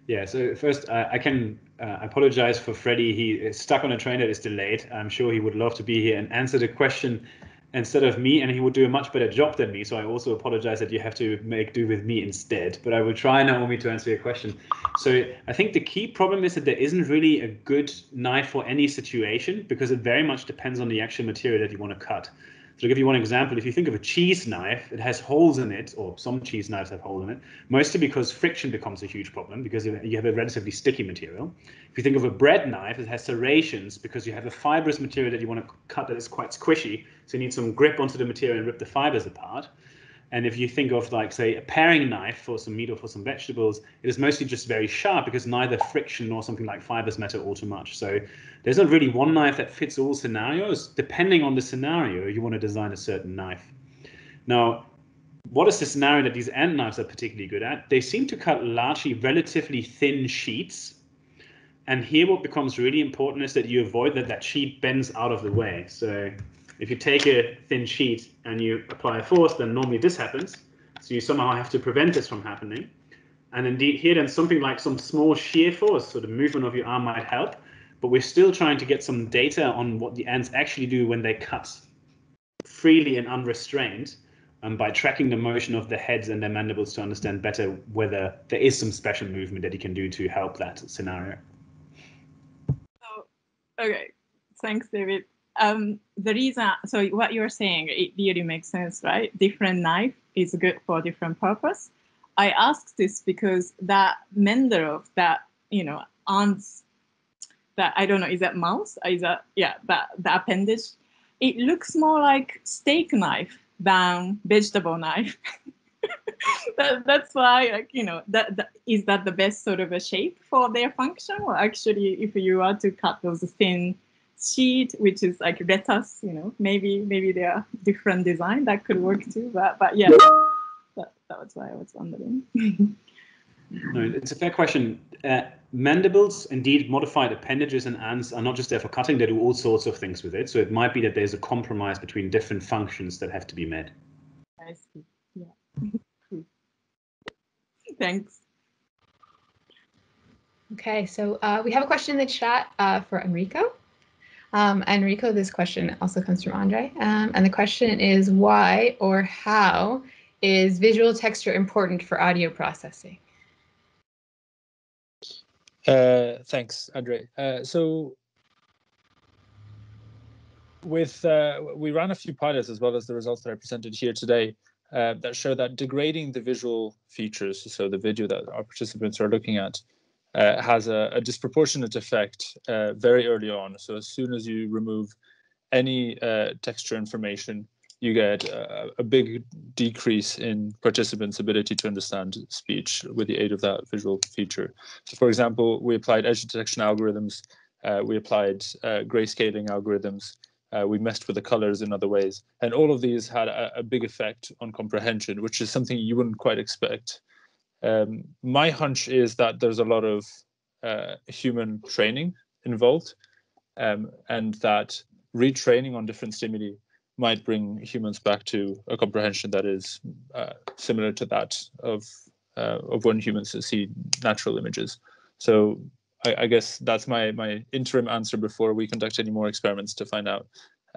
Yeah, so first I can uh, apologize for Freddie. He is stuck on a train that is delayed. I'm sure he would love to be here and answer the question instead of me, and he would do a much better job than me. So I also apologize that you have to make do with me instead. But I will try, Naomi, to answer your question. So I think the key problem is that there isn't really a good knife for any situation because it very much depends on the actual material that you want to cut. So to give you one example, if you think of a cheese knife, it has holes in it, or some cheese knives have holes in it, mostly because friction becomes a huge problem because you have a relatively sticky material. If you think of a bread knife, it has serrations because you have a fibrous material that you want to cut that is quite squishy, so you need some grip onto the material and rip the fibers apart. And if you think of like say a paring knife for some meat or for some vegetables, it is mostly just very sharp because neither friction nor something like fibers matter all too much. So there's not really one knife that fits all scenarios. Depending on the scenario, you want to design a certain knife. Now, what is the scenario that these end knives are particularly good at? They seem to cut largely relatively thin sheets. And here what becomes really important is that you avoid that that sheet bends out of the way. So If you take a thin sheet and you apply a force, then normally this happens. So you somehow have to prevent this from happening. And indeed here then something like some small shear force, so the movement of your arm might help, but we're still trying to get some data on what the ants actually do when they cut freely and unrestrained um, by tracking the motion of the heads and their mandibles to understand better whether there is some special movement that you can do to help that scenario. So, okay, thanks, David. Um, the reason, so what you're saying, it really makes sense, right? Different knife is good for different purpose. I ask this because that mandible, that, you know, ants, that, I don't know, is that mouse? Is that, yeah, that, the appendage, it looks more like steak knife than vegetable knife. that, that's why, like, you know, that, that is that the best sort of a shape for their function? Or actually, if you are to cut those thin sheet, which is like lettuce, you know, maybe maybe they are different design that could work too. But but yeah, that, that was why I was wondering. no, it's a fair question. Uh, mandibles, indeed, modified appendages and ants are not just there for cutting; they do all sorts of things with it. So it might be that there's a compromise between different functions that have to be met. I see. Yeah. Thanks. Okay, so uh, we have a question in the chat uh, for Enrico. Um, Enrico, this question also comes from Andre. Um, and the question is why or how is visual texture important for audio processing? Uh, thanks, Andre. Uh, so with uh, we ran a few pilots as well as the results that I presented here today uh, that show that degrading the visual features, so the video that our participants are looking at, uh, has a, a, disproportionate effect uh, very early on. So as soon as you remove any uh, texture information, you get a, a, big decrease in participants' ability to understand speech with the aid of that visual feature. So for example, we applied edge detection algorithms, uh, we applied uh, grayscaling algorithms, uh, we messed with the colors in other ways. And all of these had a, a big effect on comprehension, which is something you wouldn't quite expect um, my hunch is that there's a lot of uh, human training involved, um, and that retraining on different stimuli might bring humans back to a comprehension that is uh, similar to that of uh, of when humans see natural images. So I, I, guess that's my my interim answer before we conduct any more experiments to find out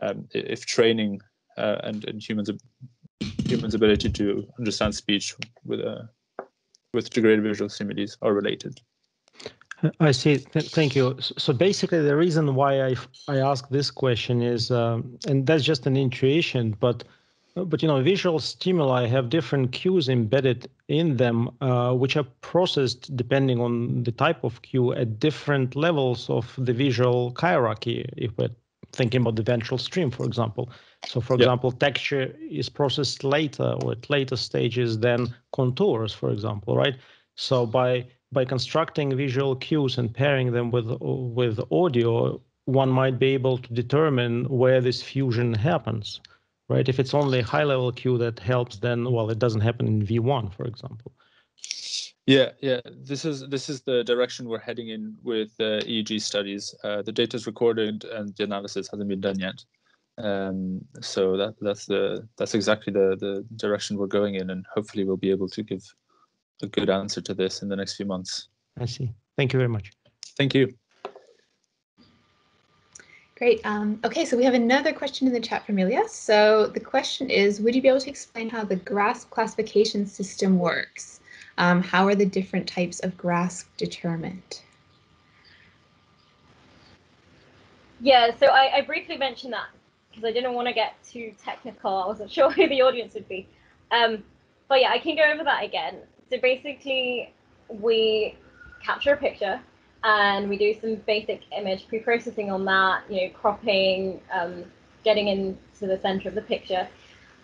um, if training uh, and and humans humans ability to understand speech with a with degraded visual similes are related. I see. Th thank you. So basically, the reason why I I ask this question is, um, and that's just an intuition, but but you know, visual stimuli have different cues embedded in them, uh, which are processed depending on the type of cue at different levels of the visual hierarchy. If we're thinking about the ventral stream, for example. So for example, texture is processed later or at later stages than contours, for example, right? So by by constructing visual cues and pairing them with with audio, one might be able to determine where this fusion happens, right? If it's only a high level cue that helps, then well, it doesn't happen in V1, for example. Yeah, yeah. This is this is the direction we're heading in with uh, EEG studies. Uh, the data is recorded and the analysis hasn't been done yet. Um, so that that's the that's exactly the the direction we're going in, and hopefully we'll be able to give a good answer to this in the next few months. I see. Thank you very much. Thank you. Great. Um, okay, so we have another question in the chat from Ilya. So the question is, would you be able to explain how the GRASP classification system works? Um, how are the different types of grasp determined? Yeah, so I, I briefly mentioned that because I didn't want to get too technical. I wasn't sure who the audience would be. Um, but yeah, I can go over that again. So basically, we capture a picture and we do some basic image pre-processing on that, you know, cropping, um, getting into the center of the picture.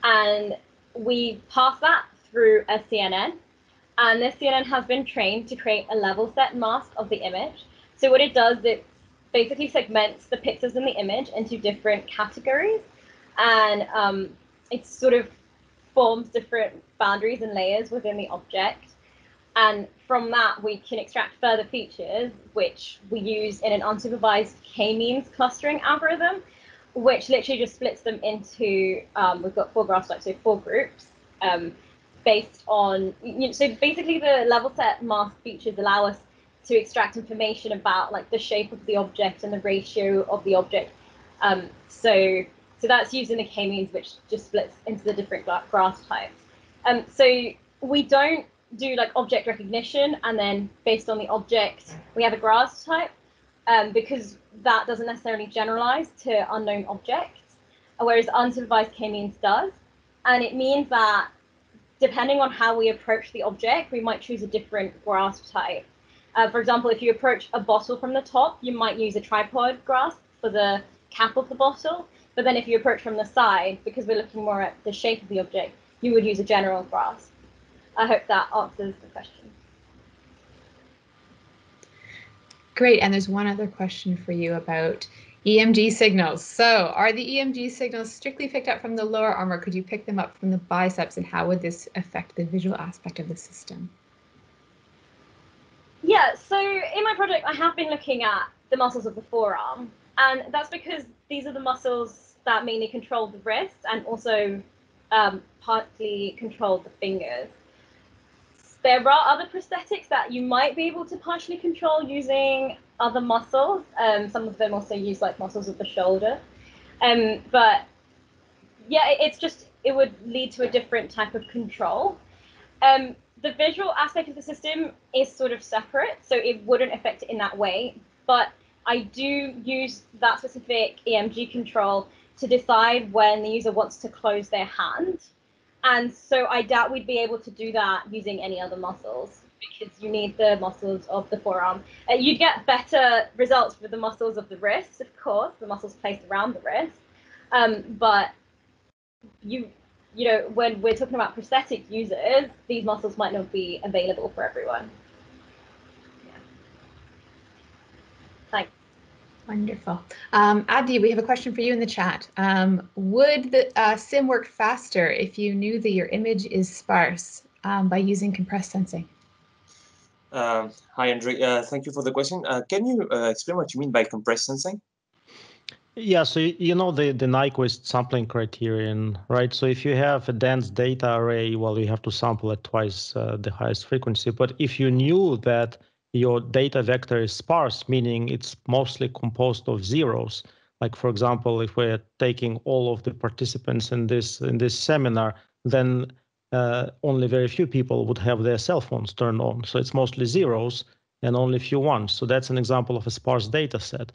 And we pass that through a CNN and this CNN has been trained to create a level set mask of the image. So what it does, it basically segments the pixels in the image into different categories. And um, it sort of forms different boundaries and layers within the object. And from that, we can extract further features, which we use in an unsupervised k-means clustering algorithm. which literally just splits them into, um, we've got four grasp types, so four groups, um, based on, you know, so basically the level set mask features allow us to extract information about like the shape of the object and the ratio of the object. Um, so, so that's using the k-means, which just splits into the different grasp types. Um, so we don't do like object recognition and then based on the object, we have a grasp type um, because that doesn't necessarily generalize to unknown objects, whereas unsupervised k-means does. And it means that depending on how we approach the object, we might choose a different grasp type. Uh, for example, if you approach a bottle from the top, you might use a tripod grasp for the cap of the bottle. But then if you approach from the side, because we're looking more at the shape of the object, you would use a general grasp. I hope that answers the question. Great, and there's one other question for you about EMG signals. So are the EMG signals strictly picked up from the lower arm or could you pick them up from the biceps and how would this affect the visual aspect of the system? Yeah, so in my project, I have been looking at the muscles of the forearm, and that's because these are the muscles that mainly control the wrist and also um, partly control the fingers. There are other prosthetics that you might be able to partially control using other muscles. Um, some of them also use like muscles of the shoulder. Um, but yeah, it's just, it would lead to a different type of control. Um, the visual aspect of the system is sort of separate, so it wouldn't affect it in that way. But I do use that specific EMG control to decide when the user wants to close their hand. And so I doubt we'd be able to do that using any other muscles because you need the muscles of the forearm. Uh, you'd get better results with the muscles of the wrist, of course, the muscles placed around the wrist. Um, but you you know, when we're talking about prosthetic users, these muscles might not be available for everyone. Yeah. Thanks. Wonderful. Um, Abdi, we have a question for you in the chat. Um, would the uh, sim work faster if you knew that your image is sparse um, by using compressed sensing? Uh, hi, Andre. Uh, thank you for the question. Uh, can you uh, explain what you mean by compressed sensing? Yeah, so you know the, the Nyquist sampling criterion, right? So if you have a dense data array, well, you have to sample at twice uh, the highest frequency. But if you knew that your data vector is sparse, meaning it's mostly composed of zeros, like for example, if we're taking all of the participants in this in this seminar, then uh, only very few people would have their cell phones turned on. So it's mostly zeros and only a few ones. So that's an example of a sparse data set.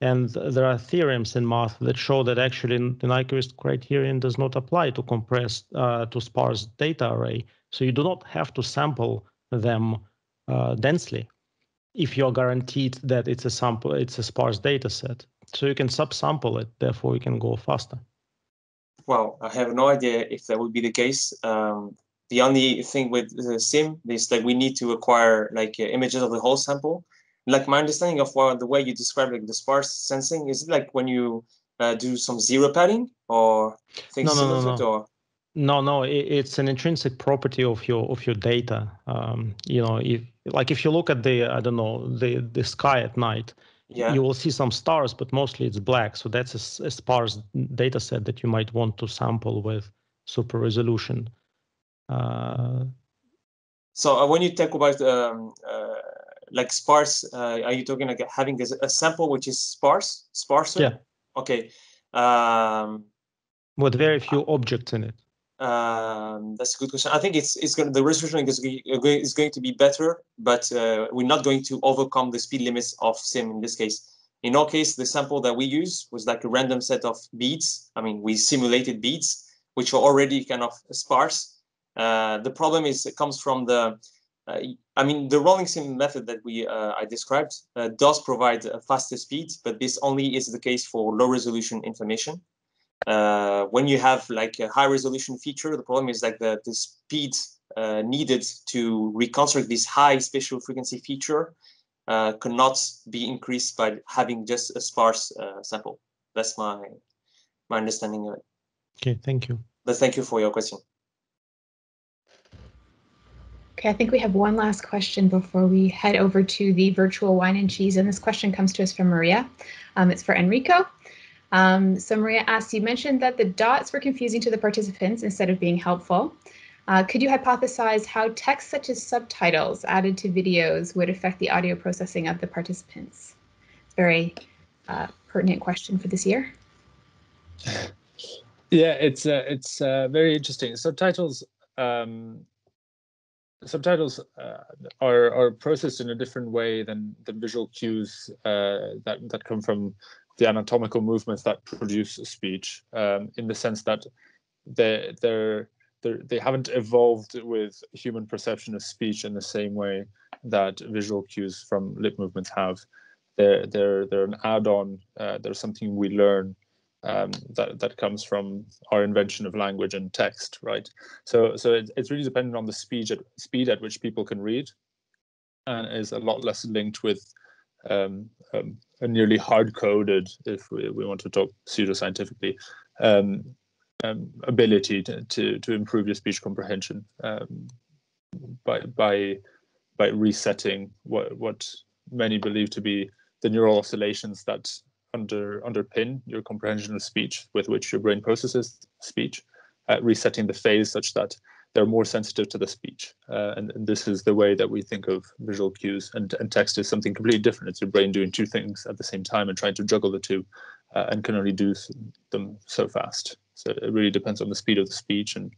And there are theorems in math that show that actually the Nyquist criterion does not apply to compressed uh, to sparse data array. So you do not have to sample them uh, densely if you're guaranteed that it's a sample, it's a sparse data set. So you can subsample it, therefore you can go faster. Well, I have no idea if that would be the case. Um, the only thing with the sim is that we need to acquire like uh, images of the whole sample like my understanding of what the way you describe like the sparse sensing is it like when you uh, do some zero padding or things no, no, no, it, or No, no, it, it's an intrinsic property of your of your data. Um, you know, if like if you look at the I don't know the the sky at night, yeah you will see some stars, but mostly it's black. So that's a sparse data set that you might want to sample with super resolution. Uh, so uh, when you talk about um, uh, like sparse uh, are you talking like having a, a sample which is sparse sparser Yeah. okay um with very few objects in it. Um, that's a good question. I think it's it's going the resolution is, is going to be better, but uh, we're not going to overcome the speed limits of sim in this case. In our case, the sample that we use was like a random set of beads. I mean, we simulated beads, which are already kind of sparse. Uh, the problem is it comes from the, uh, I mean, the rolling sim method that we uh, I described uh, does provide a faster speed, but this only is the case for low resolution information uh, when you have like a high resolution feature, the problem is like the, the speed uh, needed to reconstruct this high spatial frequency feature uh, cannot be increased by having just a sparse uh, sample. That's my my understanding of it. Okay, thank you. But thank you for your question. Okay, I think we have one last question before we head over to the virtual wine and cheese. And this question comes to us from Maria. Um, it's for Enrico. Um, so Maria asked, you mentioned that the dots were confusing to the participants instead of being helpful. Uh, could you hypothesize how text such as subtitles added to videos would affect the audio processing of the participants? It's very uh, pertinent question for this year. Yeah, it's uh, it's uh, very interesting. Subtitles um, subtitles uh, are are processed in a different way than the visual cues uh, that that come from the anatomical movements that produce speech. Um, in the sense that they they're, they're they haven't evolved with human perception of speech in the same way that visual cues from lip movements have. They're they're they're an add-on. Uh, they're something we learn um, that that comes from our invention of language and text, right? So so it, it's really dependent on the speed at speed at which people can read, and is a lot less linked with um, um, a nearly hard-coded, if we, we want to talk pseudoscientifically, um, um, ability to, to to improve your speech comprehension um, by by by resetting what what many believe to be the neural oscillations that under underpin your comprehension of speech with which your brain processes speech, uh, resetting the phase such that they're more sensitive to the speech. Uh, and, and, this is the way that we think of visual cues. And, and, text is something completely different. It's your brain doing two things at the same time and trying to juggle the two uh, and can only do them so fast. So it really depends on the speed of the speech and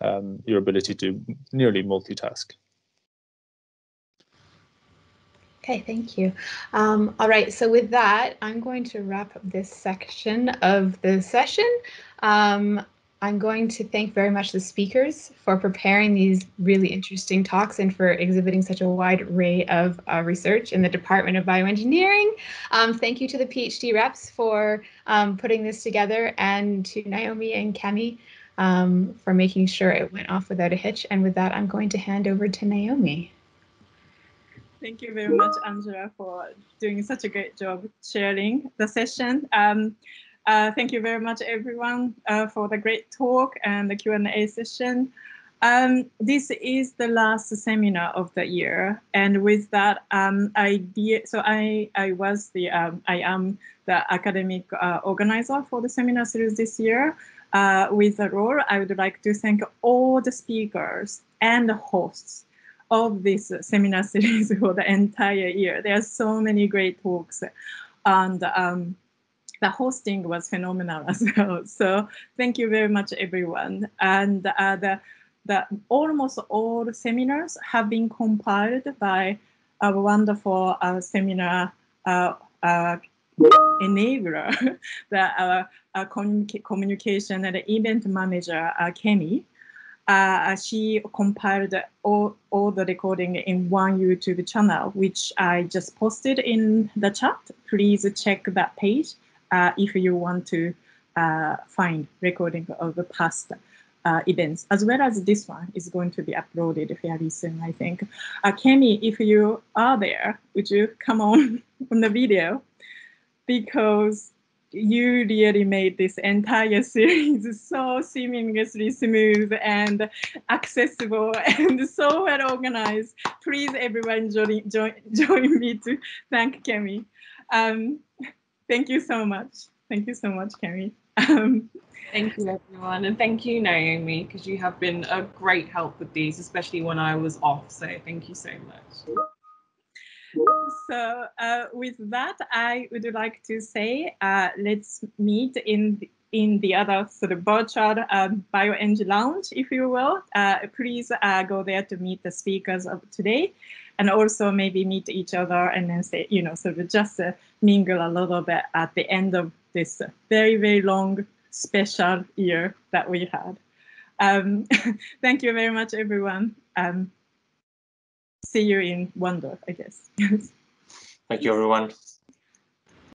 um, your ability to nearly multitask. Okay, thank you. Um, all right, so with that, I'm going to wrap up this section of the session. Um, I'm going to thank very much the speakers for preparing these really interesting talks and for exhibiting such a wide array of uh, research in the Department of Bioengineering. Um, thank you to the PhD reps for um, putting this together and to Naomi and Kemi um, for making sure it went off without a hitch. And with that, I'm going to hand over to Naomi. Thank you very much, Angela, for doing such a great job sharing the session. Um, uh, thank you very much, everyone, uh, for the great talk and the Q&A session. Um, this is the last seminar of the year, and with that, um, I so I I was the um, I am the academic uh, organizer for the seminar series this year. Uh, with the role, I would like to thank all the speakers and the hosts of this seminar series for the entire year. There are so many great talks and um, the hosting was phenomenal as well. So thank you very much, everyone. And uh, the, the almost all seminars have been compiled by a wonderful uh, seminar uh, uh enabler, the uh, uh, communication and event manager, Kemi uh, she compiled all, all the recording in one YouTube channel, which I just posted in the chat. Please check that page uh, if you want to uh, find recording of the past uh, events, as well as this one is going to be uploaded fairly soon, I think. Uh, if you are there, would you come on from the video? Because you really made this entire series so seamlessly smooth and accessible and so well organized. Please, everyone, join, join, join me to thank Kemi. Um, thank you so much. Thank you so much, Kemi. Um, thank you, everyone. And thank you, Naomi, because you have been a great help with these, especially when I was off. So thank you so much so uh, with that, I would like to say uh, let's meet in in the other sort of virtual um, BioEng lounge, if you will. Uh, please uh, go there to meet the speakers of today, and also maybe meet each other and then say, you know, sort of just uh, mingle a little bit at the end of this very very long special year that we had. Um, thank you very much, everyone. Um, see you in Wonder, I guess. Thank you, everyone.